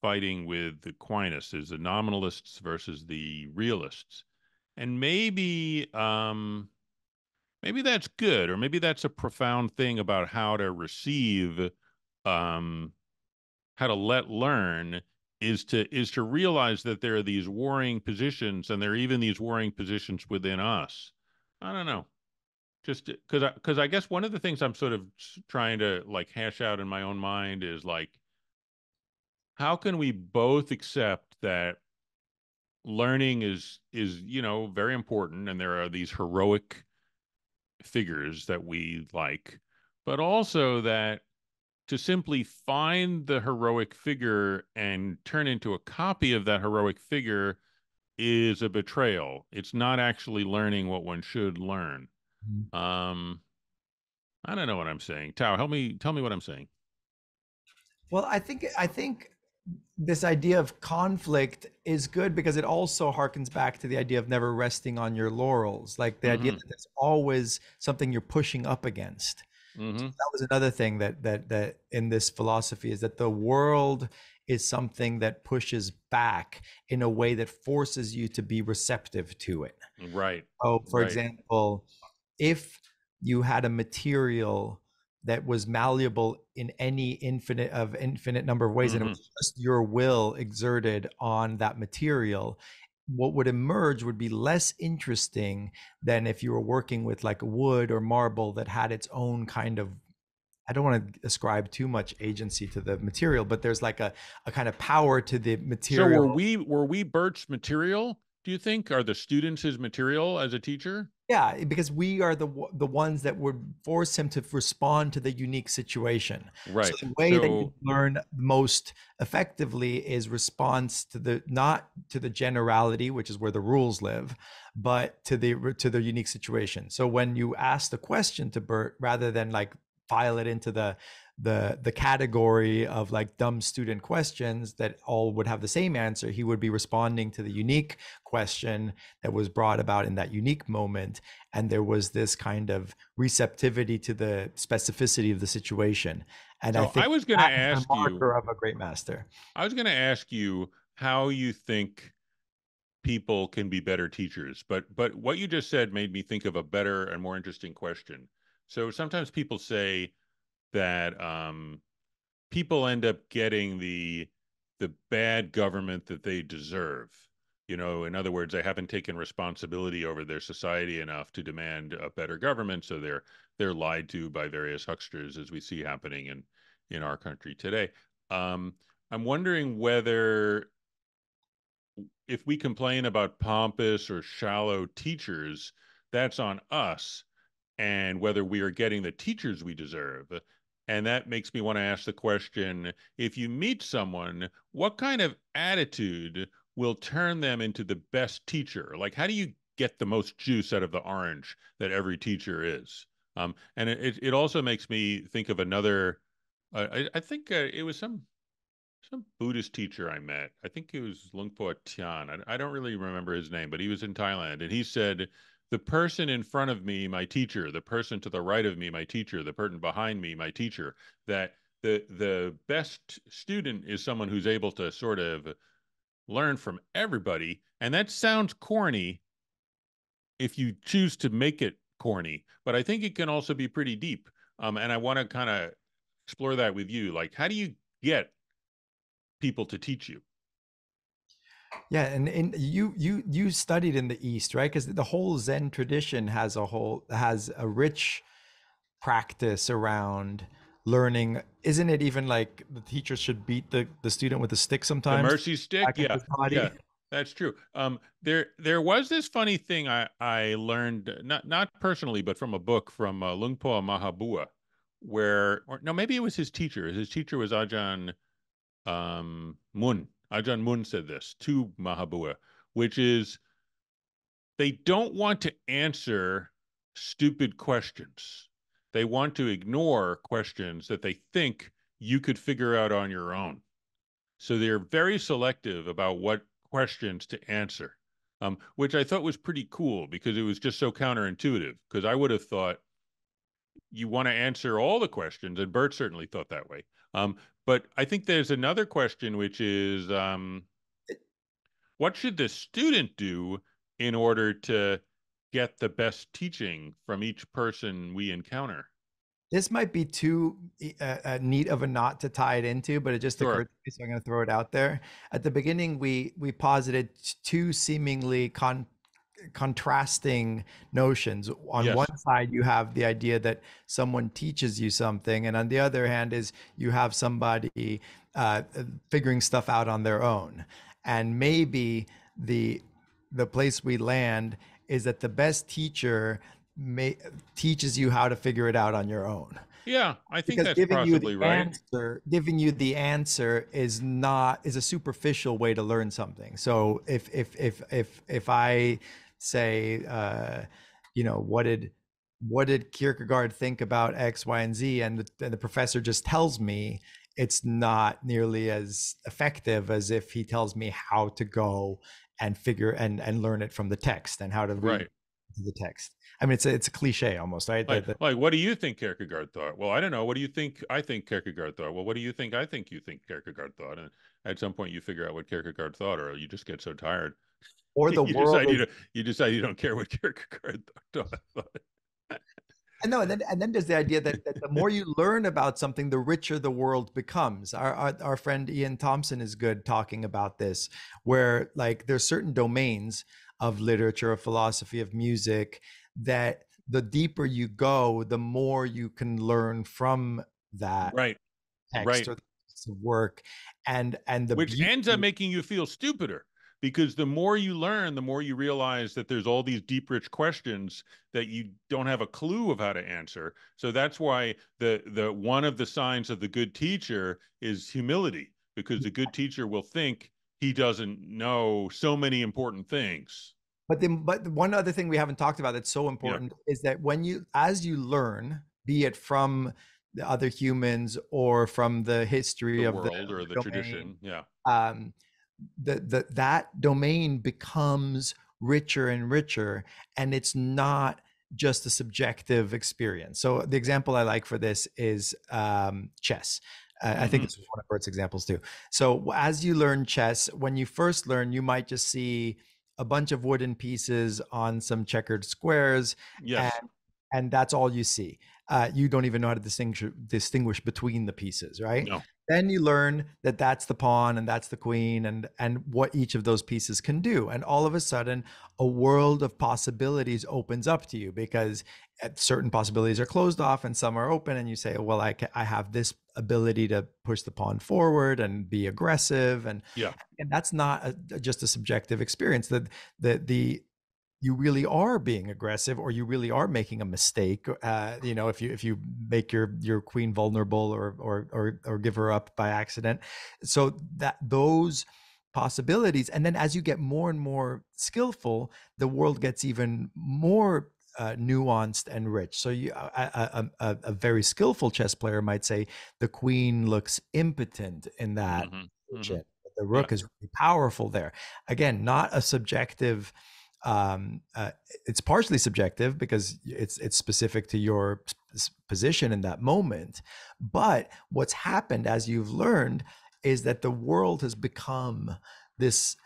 Speaker 1: fighting with aquinas there's the nominalists versus the realists. And maybe um maybe that's good or maybe that's a profound thing about how to receive um how to let learn is to is to realize that there are these warring positions and there are even these warring positions within us. I don't know. Just uh, because i because i guess one of the things i'm sort of trying to like hash out in my own mind is like how can we both accept that learning is is you know very important and there are these heroic figures that we like but also that to simply find the heroic figure and turn into a copy of that heroic figure is a betrayal. It's not actually learning what one should learn. Um i don't know what i'm saying. Tao help me tell me what i'm saying.
Speaker 2: Well, I think I think this idea of conflict is good because it also harkens back to the idea of never resting on your laurels, like the idea
Speaker 1: Mhm.
Speaker 2: that there's always something you're pushing up against.
Speaker 1: Hmm
Speaker 2: That was another thing that that that in this philosophy is that the world is something that pushes back in a way that forces you to be receptive to it.
Speaker 1: right
Speaker 2: So, for
Speaker 1: Right.
Speaker 2: example, if you had a material that was malleable in any infinite of infinite number of ways, and it was just your will exerted on that material, what would emerge would be less interesting than if you were working with like wood or marble that had its own kind of I don't want to ascribe too much agency to the material, but there's like a, a kind of power to the material.
Speaker 1: so were we were we Bert's material do you think are the students his material as a teacher
Speaker 2: Yeah, eh, because we are the the ones that would force him to respond to the unique situation.
Speaker 1: right
Speaker 2: So the way that you learn most effectively is response to the not to the generality, which is where the rules live, but to the to the unique situation. So when you ask the question to Bert, rather than like file it into the the the category of like dumb student questions that all would have the same answer. He would be responding to the unique question that was brought about in that unique moment. And there was this kind of receptivity to the specificity of the situation. And
Speaker 1: so
Speaker 2: i think
Speaker 1: i was going to ask
Speaker 2: you of a great master.
Speaker 1: I was going to ask you how you think people can be better teachers. But but what you just said made me think of a better and more interesting question. So sometimes people say that um, people end up getting the the bad government that they deserve. You know, in other words, they haven't taken responsibility over their society enough to demand a better government, so they're they're lied to by various hucksters, as we see happening in in our country today. Um, I'm wondering whether if we complain about pompous or shallow teachers, that's on us, and whether we are getting the teachers we deserve. And that makes me want to ask the question if you meet someone, what kind of attitude will turn them into the best teacher? Like, how do you get the most juice out of the orange that every teacher is? Um, and it, it also makes me think of another, uh, I, I, think uh, it was some some Buddhist teacher I met. I think it was Luang Por Tian. I, I don't really remember his name, but he was in Thailand. And he said, the person in front of me my teacher the person to the right of me my teacher the person behind me my teacher that the the best student is someone who's able to sort of learn from everybody. And that sounds corny if you choose to make it corny but i think it can also be pretty deep. Um, and i want to kind of explore that with you. Like how do you get people to teach you
Speaker 2: yeah, and, and you you you studied in the East, right? Because the whole Zen tradition has a whole has a rich practice around learning. Isn't it even like the teacher should beat the the student with a stick sometimes?
Speaker 1: The mercy stick, yeah, yeah, that's true. Um, there there was this funny thing I I learned not not personally, but from a book from uh, Luang Por Mahabua, where or no, maybe it was his teacher. His teacher was Ajahn um, Mun Ajahn Mun said this to Mahabua, which is they don't want to answer stupid questions. They want to ignore questions that they think you could figure out on your own. So they're very selective about what questions to answer, um, which I thought was pretty cool because it was just so counterintuitive. Because I would have thought you want to answer all the questions, and Bert certainly thought that way. Um, but I think there's another question, which is um, what should the student do in order to get the best teaching from each person we encounter?
Speaker 2: This might be too uh, uh, neat of a knot to tie it into, but it just sure. occurred to me, so I'm going to throw it out there. At the beginning, we we posited two seemingly con contrasting notions. On yes. one side, you have the idea that someone teaches you something, and on the other hand, is you have somebody uh, figuring stuff out on their own. And maybe the the place we land is that the best teacher may, teaches you how to figure it out on your own.
Speaker 1: Yeah, I think because that's giving possibly
Speaker 2: you
Speaker 1: the right.
Speaker 2: Answer, giving you the answer is not is a superficial way to learn something. So if if if if if I say, uh, you know, what did what did Kierkegaard think about X, Y, and Z, and the, and the professor just tells me, it's not nearly as effective as if he tells me how to go and figure and and learn it from the text and how to read right. the text. I mean, it's a, it's a cliche almost, right?
Speaker 1: Like,
Speaker 2: the, the,
Speaker 1: like, what do you think Kierkegaard thought? Well, I don't know. What do you think I think Kierkegaard thought? Well, what do you think I think you think Kierkegaard thought? And at some point, you figure out what Kierkegaard thought, or you just get so tired
Speaker 2: or the
Speaker 1: you
Speaker 2: world.
Speaker 1: Decide you, you decide you don't care what (laughs) Kierkegaard thought.
Speaker 2: And no, and then and then there's the idea that, that, the more you learn about something, the richer the world becomes. Our, our, our friend Iain Thomson is good talking about this, where like there's certain domains of literature, of philosophy, of music that the deeper you go, the more you can learn from that
Speaker 1: right
Speaker 2: text
Speaker 1: right.
Speaker 2: or work, and and the
Speaker 1: which beauty- ends up making you feel stupider because the more you learn the more you realize that there's all these deep rich questions that you don't have a clue of how to answer so that's why the the one of the signs of the good teacher is humility because the good teacher will think he doesn't know so many important things
Speaker 2: but then but one other thing we haven't talked about that's so important yeah. is that when you as you learn be it from the other humans or from the history
Speaker 1: The
Speaker 2: of
Speaker 1: world
Speaker 2: the
Speaker 1: or the
Speaker 2: domain,
Speaker 1: tradition. Yeah.
Speaker 2: um, the, the, that domain becomes richer and richer, and it's not just a subjective experience. So the example I like for this is um, chess. Uh, I think
Speaker 1: Mhm.
Speaker 2: this was one of Bert's examples too. So as you learn chess, when you first learn, you might just see a bunch of wooden pieces on some checkered squares,
Speaker 1: Yes.
Speaker 2: and and that's all you see. Uh, you don't even know how to distinguish distinguish between the pieces, right?
Speaker 1: No.
Speaker 2: Then you learn that that's the pawn and that's the queen, and and what each of those pieces can do, and all of a sudden, a world of possibilities opens up to you because uh, certain possibilities are closed off and some are open, and you say, well, I I have this ability to push the pawn forward and be aggressive, and
Speaker 1: Yeah.
Speaker 2: and that's not a, just a subjective experience. That the the you really are being aggressive or you really are making a mistake uh, you know if you if you make your your queen vulnerable or or or, or give her up by accident so that those possibilities and then as you get more and more skillful the world gets even more uh, nuanced and rich so you a, a, a, a very skillful chess player might say the queen looks impotent in that
Speaker 1: Mhm, mhm.
Speaker 2: position. The rook is really powerful there. Again, not a subjective. Um, uh, it's partially subjective because it's it's specific to your position in that moment. But what's happened as you've learned is that the world has become this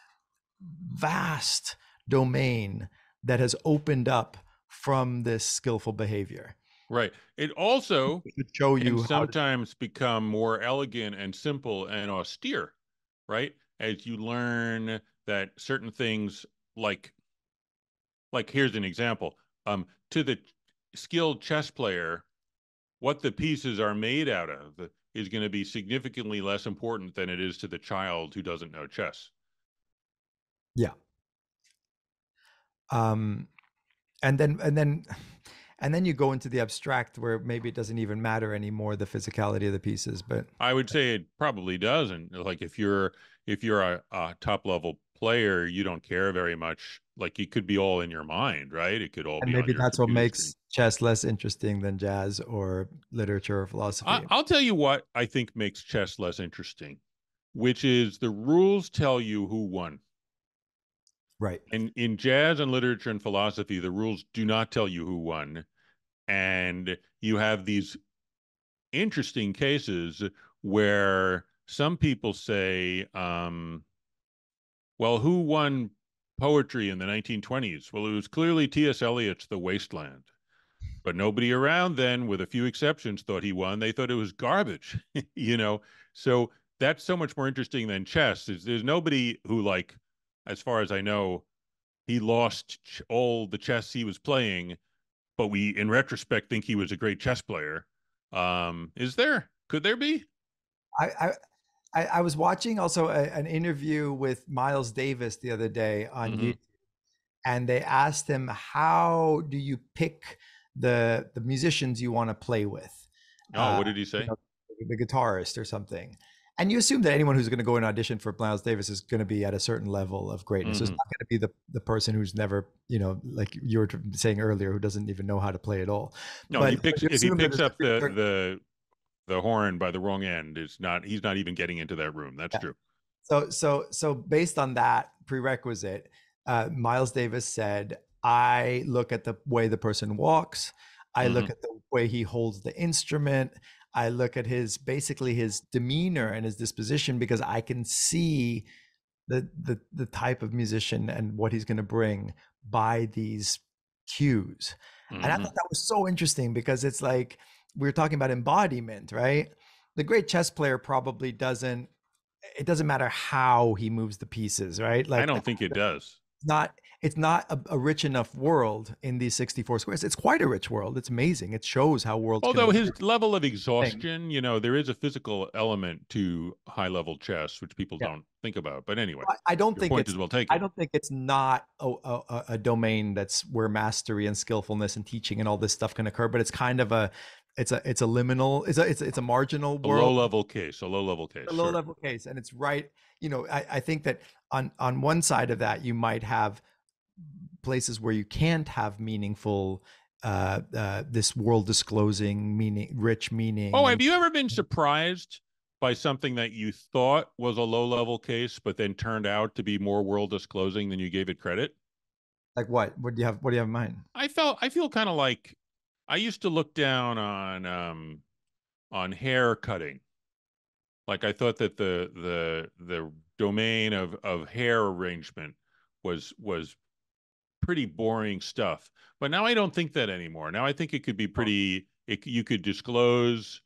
Speaker 2: vast domain that has opened up from this skillful behavior.
Speaker 1: Right. It also
Speaker 2: show you how to
Speaker 1: sometimes become more elegant and simple and austere, right? As you learn that certain things like like here's an example. Um to the skilled chess player, what the pieces are made out of is going to be significantly less important than it is to the child who doesn't know chess. Yeah.
Speaker 2: Um and then and then and then you go into the abstract where maybe it doesn't even matter anymore the physicality of the pieces but
Speaker 1: I would say it probably doesn't. Like if you're if you're a, a top level player, you don't care very much. Like it could be all in your mind, right? It could all
Speaker 2: and
Speaker 1: be
Speaker 2: maybe that's what makes
Speaker 1: screen.
Speaker 2: chess less interesting than jazz or literature or philosophy
Speaker 1: I, I'll tell you what I think makes chess less interesting, which is the rules tell you who won.
Speaker 2: right
Speaker 1: And in jazz and literature and philosophy, the rules do not tell you who won. And you have these interesting cases where some people say, um, well, who won poetry in the 1920s? Well, it was clearly T.S. Eliot's The Wasteland. But nobody around then, with a few exceptions, thought he won. They thought it was garbage, (laughs) you know? So that's so much more interesting than chess. There's, there's nobody who, like, as far as I know, he lost all the chess he was playing, but we, in retrospect, think he was a great chess player. Um, is there? Could there be?
Speaker 2: I, I I I was watching also a, an interview with Miles Davis the other day on
Speaker 1: Mhm.
Speaker 2: YouTube, and they asked him, "How do you pick the the musicians you want to play with?"
Speaker 1: Oh,
Speaker 2: Uh,
Speaker 1: what did he say?
Speaker 2: know, the guitarist or something. And you assume that anyone who's going to go and audition for Miles Davis is going to be at a certain level of greatness. So it's
Speaker 1: Mhm.
Speaker 2: not going to be the, the person who's never, you know, like you were saying earlier, who doesn't even know how to play at all.
Speaker 1: No,
Speaker 2: but-
Speaker 1: he picks if he picks up the the the horn by the wrong end, is not he's not even getting into that room. That's
Speaker 2: Yeah.
Speaker 1: true.
Speaker 2: So, so, so based on that prerequisite, uh, Miles Davis said, "I look at the way the person walks. I look
Speaker 1: Mhm.
Speaker 2: at the way he holds the instrument. I look at his basically his demeanor and his disposition because I can see the the the type of musician and what he's going to bring by these cues." And I
Speaker 1: Mhm.
Speaker 2: thought that was so interesting because it's like we were talking about embodiment, right? The great chess player probably doesn't. It doesn't matter how he moves the pieces, right? Like
Speaker 1: I don't think it does.
Speaker 2: it's not. It's not a, a rich enough world in these sixty-four squares. It's quite a rich world. It's amazing. It shows how worlds.
Speaker 1: Although his level of exhaustion, you know, there is a physical element to high level chess, which people
Speaker 2: Yeah.
Speaker 1: don't think about. But anyway,
Speaker 2: I- I don't think
Speaker 1: point
Speaker 2: it's.
Speaker 1: is well taken.
Speaker 2: I don't think it's not a, a- a domain that's where mastery and skillfulness and teaching and all this stuff can occur. But it's kind of a. It's a. It's a liminal. It's a. It's a, it's a marginal world.
Speaker 1: a low level case, a low level case.
Speaker 2: a low
Speaker 1: sure.
Speaker 2: level case and it's right you know I, I think that on on one side of that you might have places where you can't have meaningful uh, uh, this world disclosing meaning, rich meaning.
Speaker 1: Oh, have you ever been surprised by something that you thought was a low level case, but then turned out to be more world disclosing than you gave it credit?
Speaker 2: Like what? What do you have? What do you have in mind?
Speaker 1: I felt I feel kind of like I used to look down on um on hair cutting. Like I thought that the the the domain of of hair arrangement was was pretty boring stuff. But now I don't think that anymore. Now I think it could be pretty. It, you could disclose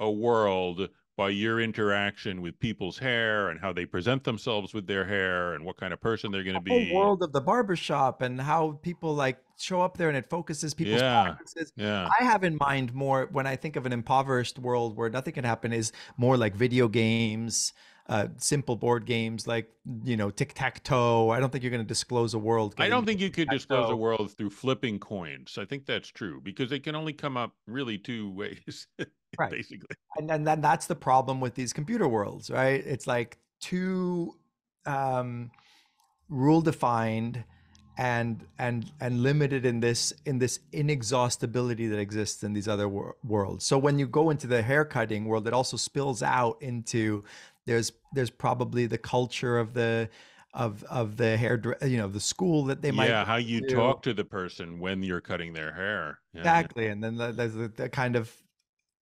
Speaker 1: a world by your interaction with people's hair and how they present themselves with their hair and what kind of person they're going to be.
Speaker 2: The world of the barbershop and how people like show up there and it focuses people's
Speaker 1: yeah. Yeah.
Speaker 2: I have in mind more when I think of an impoverished world where nothing can happen is more like video games, uh, simple board games like you know tic tac toe. I don't think you're going to disclose a world.
Speaker 1: I don't think you could disclose a world through flipping coins. I think that's true because they can only come up really two ways, (laughs) (laughs)
Speaker 2: right.
Speaker 1: basically.
Speaker 2: And and then that's the problem with these computer worlds, right? It's like too um, rule defined and and and limited in this in this inexhaustibility that exists in these other wor- worlds. So when you go into the haircutting world, it also spills out into there's there's probably the culture of the of of the hair you know the school that they might
Speaker 1: yeah how you do. talk to the person when you're cutting their hair
Speaker 2: yeah. exactly and then there's the, the kind of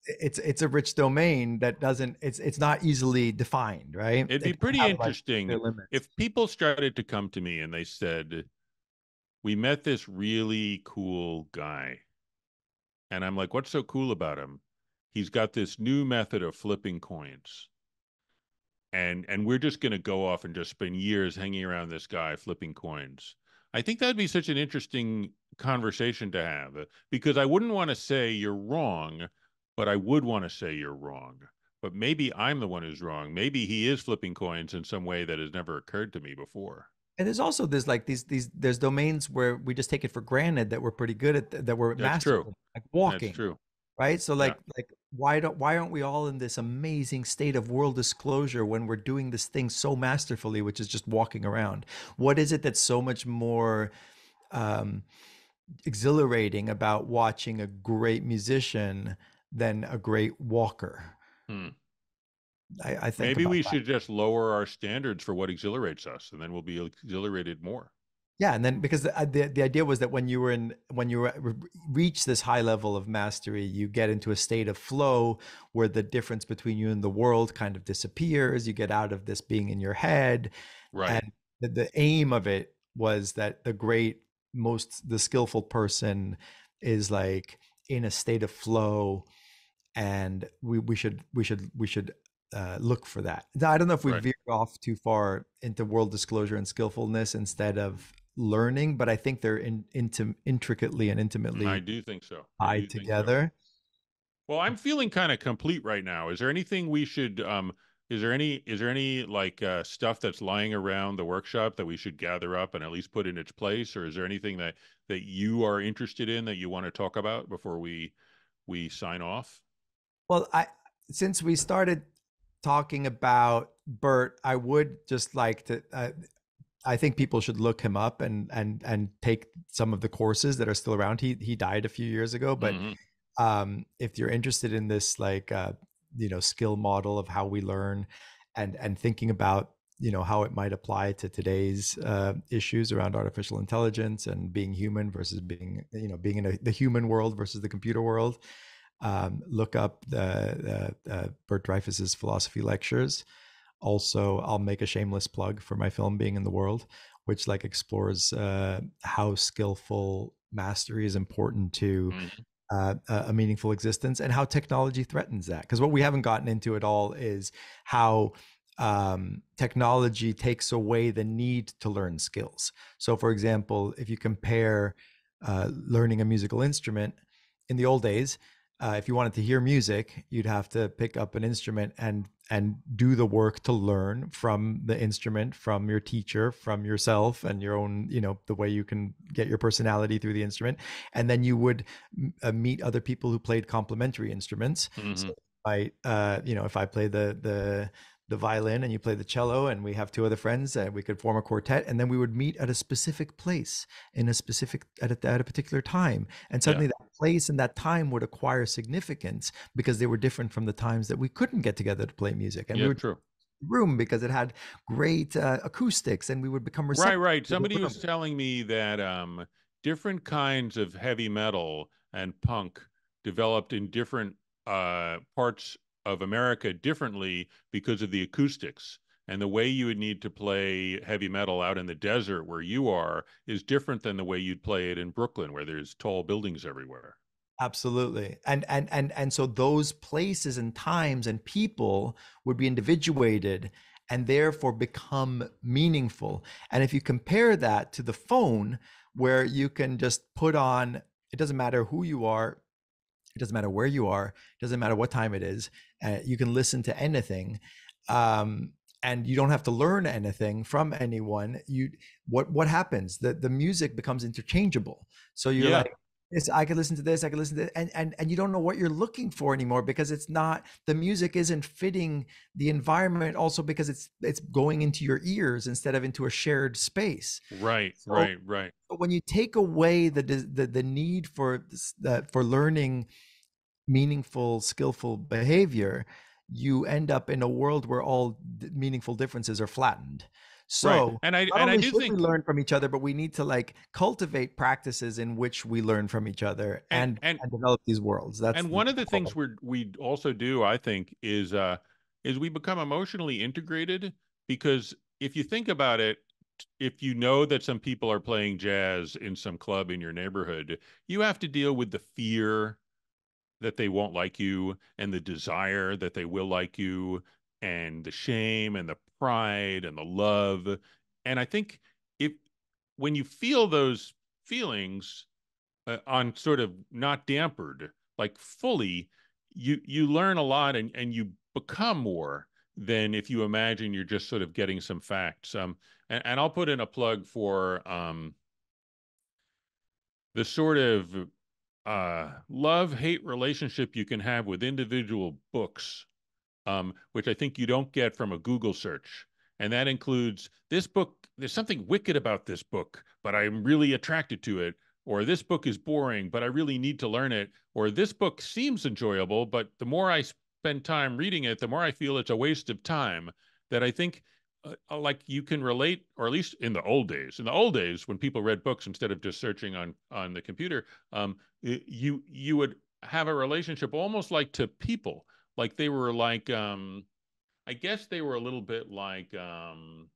Speaker 2: it's it's a rich domain that doesn't it's it's not easily defined right?
Speaker 1: It'd be pretty interesting like if people started to come to me and they said we met this really cool guy. And i'm like what's so cool about him? He's got this new method of flipping coins. And and we're just going to go off and just spend years hanging around this guy flipping coins. I think that'd be such an interesting conversation to have because i wouldn't want to say you're wrong but i would want to say you're wrong but maybe i'm the one who's wrong. Maybe he is flipping coins in some way that has never occurred to me before.
Speaker 2: And there's also there's like these these there's domains where we just take it for granted that we're pretty good at that we're
Speaker 1: That's true.
Speaker 2: like walking
Speaker 1: That's true.
Speaker 2: right? So like yeah. like why don't why aren't we all in this amazing state of world disclosure when we're doing this thing so masterfully which is just walking around? What is it that's so much more um exhilarating about watching a great musician than a great walker.
Speaker 1: Hmm.
Speaker 2: I, I, think
Speaker 1: maybe we
Speaker 2: that.
Speaker 1: should just lower our standards for what exhilarates us and then we'll be exhilarated more.
Speaker 2: Yeah and then because the, the, the idea was that when you were in when you reach this high level of mastery you get into a state of flow where the difference between you and the world kind of disappears. You get out of this being in your head.
Speaker 1: Right.
Speaker 2: And the, the aim of it was that the great most the skillful person is like in a state of flow and we, we should we should we should uh, look for that. Now, I don't know if we right. veered off too far into world disclosure and skillfulness instead of learning, but I think they're in, into intricately and intimately.
Speaker 1: I do think so.
Speaker 2: Tied together.
Speaker 1: So. Well, I'm feeling kind of complete right now. Is there anything we should? um Is there any? Is there any like uh, stuff that's lying around the workshop that we should gather up and at least put in its place, or is there anything that that you are interested in that you want to talk about before we we sign off?
Speaker 2: Well, I since we started talking about Bert, I would just like to. Uh, I think people should look him up and and and take some of the courses that are still around. He he died a few years ago, but mm-hmm. um, if you're interested in this, like uh, you know, skill model of how we learn, and and thinking about you know how it might apply to today's uh, issues around artificial intelligence and being human versus being you know being in a, the human world versus the computer world. Um, look up the, the uh, Bert Dreyfus's philosophy lectures. Also i'll make a shameless plug for my film being in the world which like explores uh, how skillful mastery is important to mm-hmm. uh, a meaningful existence and how technology threatens that. Because what we haven't gotten into at all is how um, technology takes away the need to learn skills. So for example if you compare uh, learning a musical instrument in the old days uh, if you wanted to hear music, you'd have to pick up an instrument and and do the work to learn from the instrument, from your teacher, from yourself, and your own, you know, the way you can get your personality through the instrument. And then you would uh, meet other people who played complementary instruments. Mm-hmm. So I, uh, you know, if I play the the the violin and you play the cello and we have two other friends and we could form a quartet and then we would meet at a specific place in a specific at a, at a particular time. And suddenly yeah. that place and that time would acquire significance because they were different from the times that we couldn't get together to play music. And
Speaker 1: yeah,
Speaker 2: we were
Speaker 1: true
Speaker 2: room because it had great uh, acoustics and we would become
Speaker 1: right right. somebody was telling me that um different kinds of heavy metal and punk developed in different uh parts of America differently because of the acoustics. And the way you would need to play heavy metal out in the desert where you are is different than the way you'd play it in Brooklyn, where there's tall buildings everywhere.
Speaker 2: Absolutely. And and and and so those places and times and people would be individuated and therefore become meaningful. And if you compare that to the phone where you can just put on it doesn't matter who you are, it doesn't matter where you are, it doesn't matter what time it is. Uh, you can listen to anything. Um, and you don't have to learn anything from anyone. You what what happens? The the music becomes interchangeable. So you're yeah. like, it's, I could listen to this, I could listen to this, and and and you don't know what you're looking for anymore because it's not the music isn't fitting the environment. Also because it's it's going into your ears instead of into a shared space.
Speaker 1: Right, so, right, right.
Speaker 2: But when you take away the the the need for the for learning meaningful, skillful behavior, you end up in a world where all meaningful differences are flattened. So,
Speaker 1: right. and I and I do think
Speaker 2: we learn from each other, but we need to like cultivate practices in which we learn from each other and and, and, and develop these worlds. That's
Speaker 1: and one of the things we we also do, I think, is uh is we become emotionally integrated because if you think about it, if you know that some people are playing jazz in some club in your neighborhood, you have to deal with the fear that they won't like you and the desire that they will like you and the shame and the pride and the love. And i think if when you feel those feelings uh, on sort of not dampered like fully you you learn a lot and and you become more than if you imagine you're just sort of getting some facts. Um and, and i'll put in a plug for um the sort of uh, love hate relationship you can have with individual books, um, which I think you don't get from a Google search. And that includes this book, there's something wicked about this book, but I'm really attracted to it. Or this book is boring, but I really need to learn it. Or this book seems enjoyable, but the more I spend time reading it, the more I feel it's a waste of time. That I think uh, uh, like you can relate, or at least in the old days. In the old days, when people read books instead of just searching on on the computer, um, you you would have a relationship almost like to people, like they were like, um, I guess they were a little bit like um,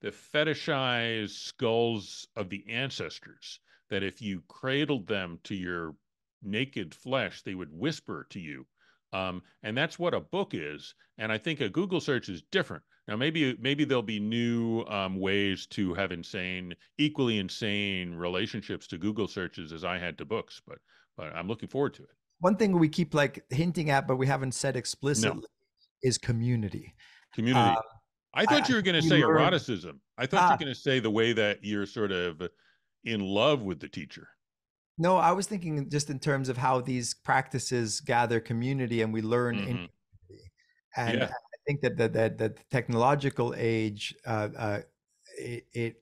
Speaker 1: the fetishized skulls of the ancestors. That if you cradled them to your naked flesh, they would whisper to you. Um, and that's what a book is. And I think a Google search is different. Now, maybe maybe there'll be new um, ways to have insane, equally insane relationships to Google searches as I had to books, but but I'm looking forward to it.
Speaker 2: One thing we keep like hinting at, but we haven't said explicitly, no. is community.
Speaker 1: Community. Um, I thought I, you were going to say learned, eroticism. I thought you were ah. going to say the way that you're sort of in love with the teacher.
Speaker 2: No, I was thinking just in terms of how these practices gather community and we learn mm-hmm. in community. And yeah think that the, that the technological age, uh, uh, it, it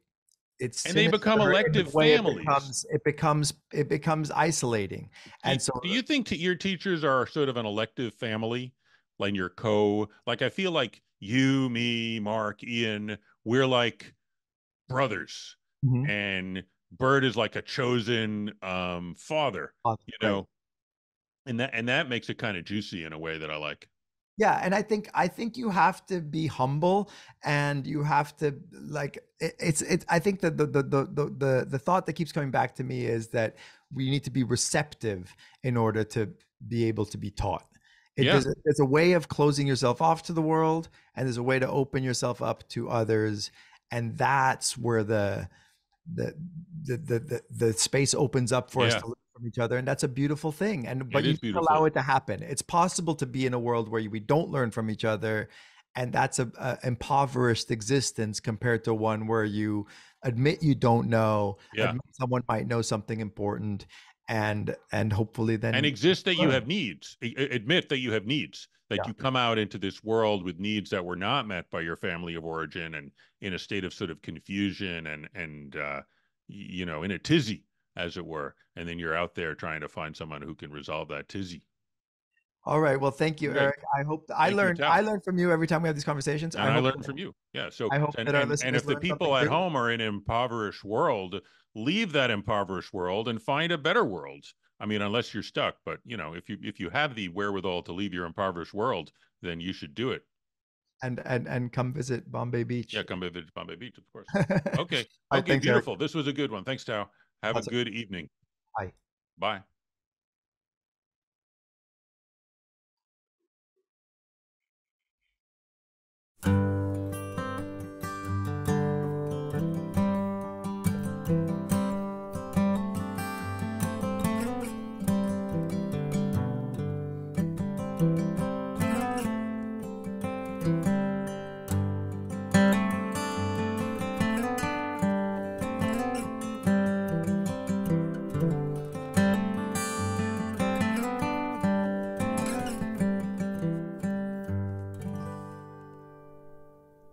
Speaker 2: it's
Speaker 1: and they become elective families.
Speaker 2: It becomes, it becomes it becomes isolating. And
Speaker 1: do,
Speaker 2: so,
Speaker 1: do you think your teachers are sort of an elective family, like your co? Like I feel like you, me, Mark, Iain, we're like brothers, mm-hmm. and Bert is like a chosen um, father. You know, and that and that makes it kind of juicy in a way that I like
Speaker 2: yeah and i think i think you have to be humble and you have to like it, it's it i think that the, the the the the thought that keeps coming back to me is that we need to be receptive in order to be able to be taught it, yeah. there's, a, there's a way of closing yourself off to the world and there's a way to open yourself up to others and that's where the the the the, the, the space opens up for yeah. us to from each other and that's a beautiful thing and but you allow it to happen it's possible to be in a world where we don't learn from each other and that's a, a, impoverished existence compared to one where you admit you don't know
Speaker 1: yeah.
Speaker 2: someone might know something important and and hopefully then
Speaker 1: and exist that you have needs admit that you have needs that
Speaker 2: Yeah.
Speaker 1: you come out into this world with needs that were not met by your family of origin and in a state of sort of confusion and and uh you know in a tizzy as it were and then you're out there trying to find someone who can resolve that tizzy
Speaker 2: All right. Well, thank you. Eric. I hope I
Speaker 1: Thank
Speaker 2: learned I learned from you every time we have these conversations.
Speaker 1: and I, learned
Speaker 2: that-
Speaker 1: from you. Yeah. So
Speaker 2: I hope
Speaker 1: and,
Speaker 2: that our
Speaker 1: and, and if the people at home are in an impoverished world, leave that impoverished world and find a better world. I mean, unless you're stuck, but you know, if you if you have the wherewithal to leave your impoverished world, then you should do it.
Speaker 2: and and and come visit Bombay Beach.
Speaker 1: Yeah, come visit Bombay Beach, of course. (laughs)
Speaker 2: okay.
Speaker 1: Okay.
Speaker 2: right, thanks, Eric.
Speaker 1: beautiful. This was a good one. Thanks, Tao. Have
Speaker 2: That's
Speaker 1: a good it. evening.
Speaker 2: Bye.
Speaker 1: Bye.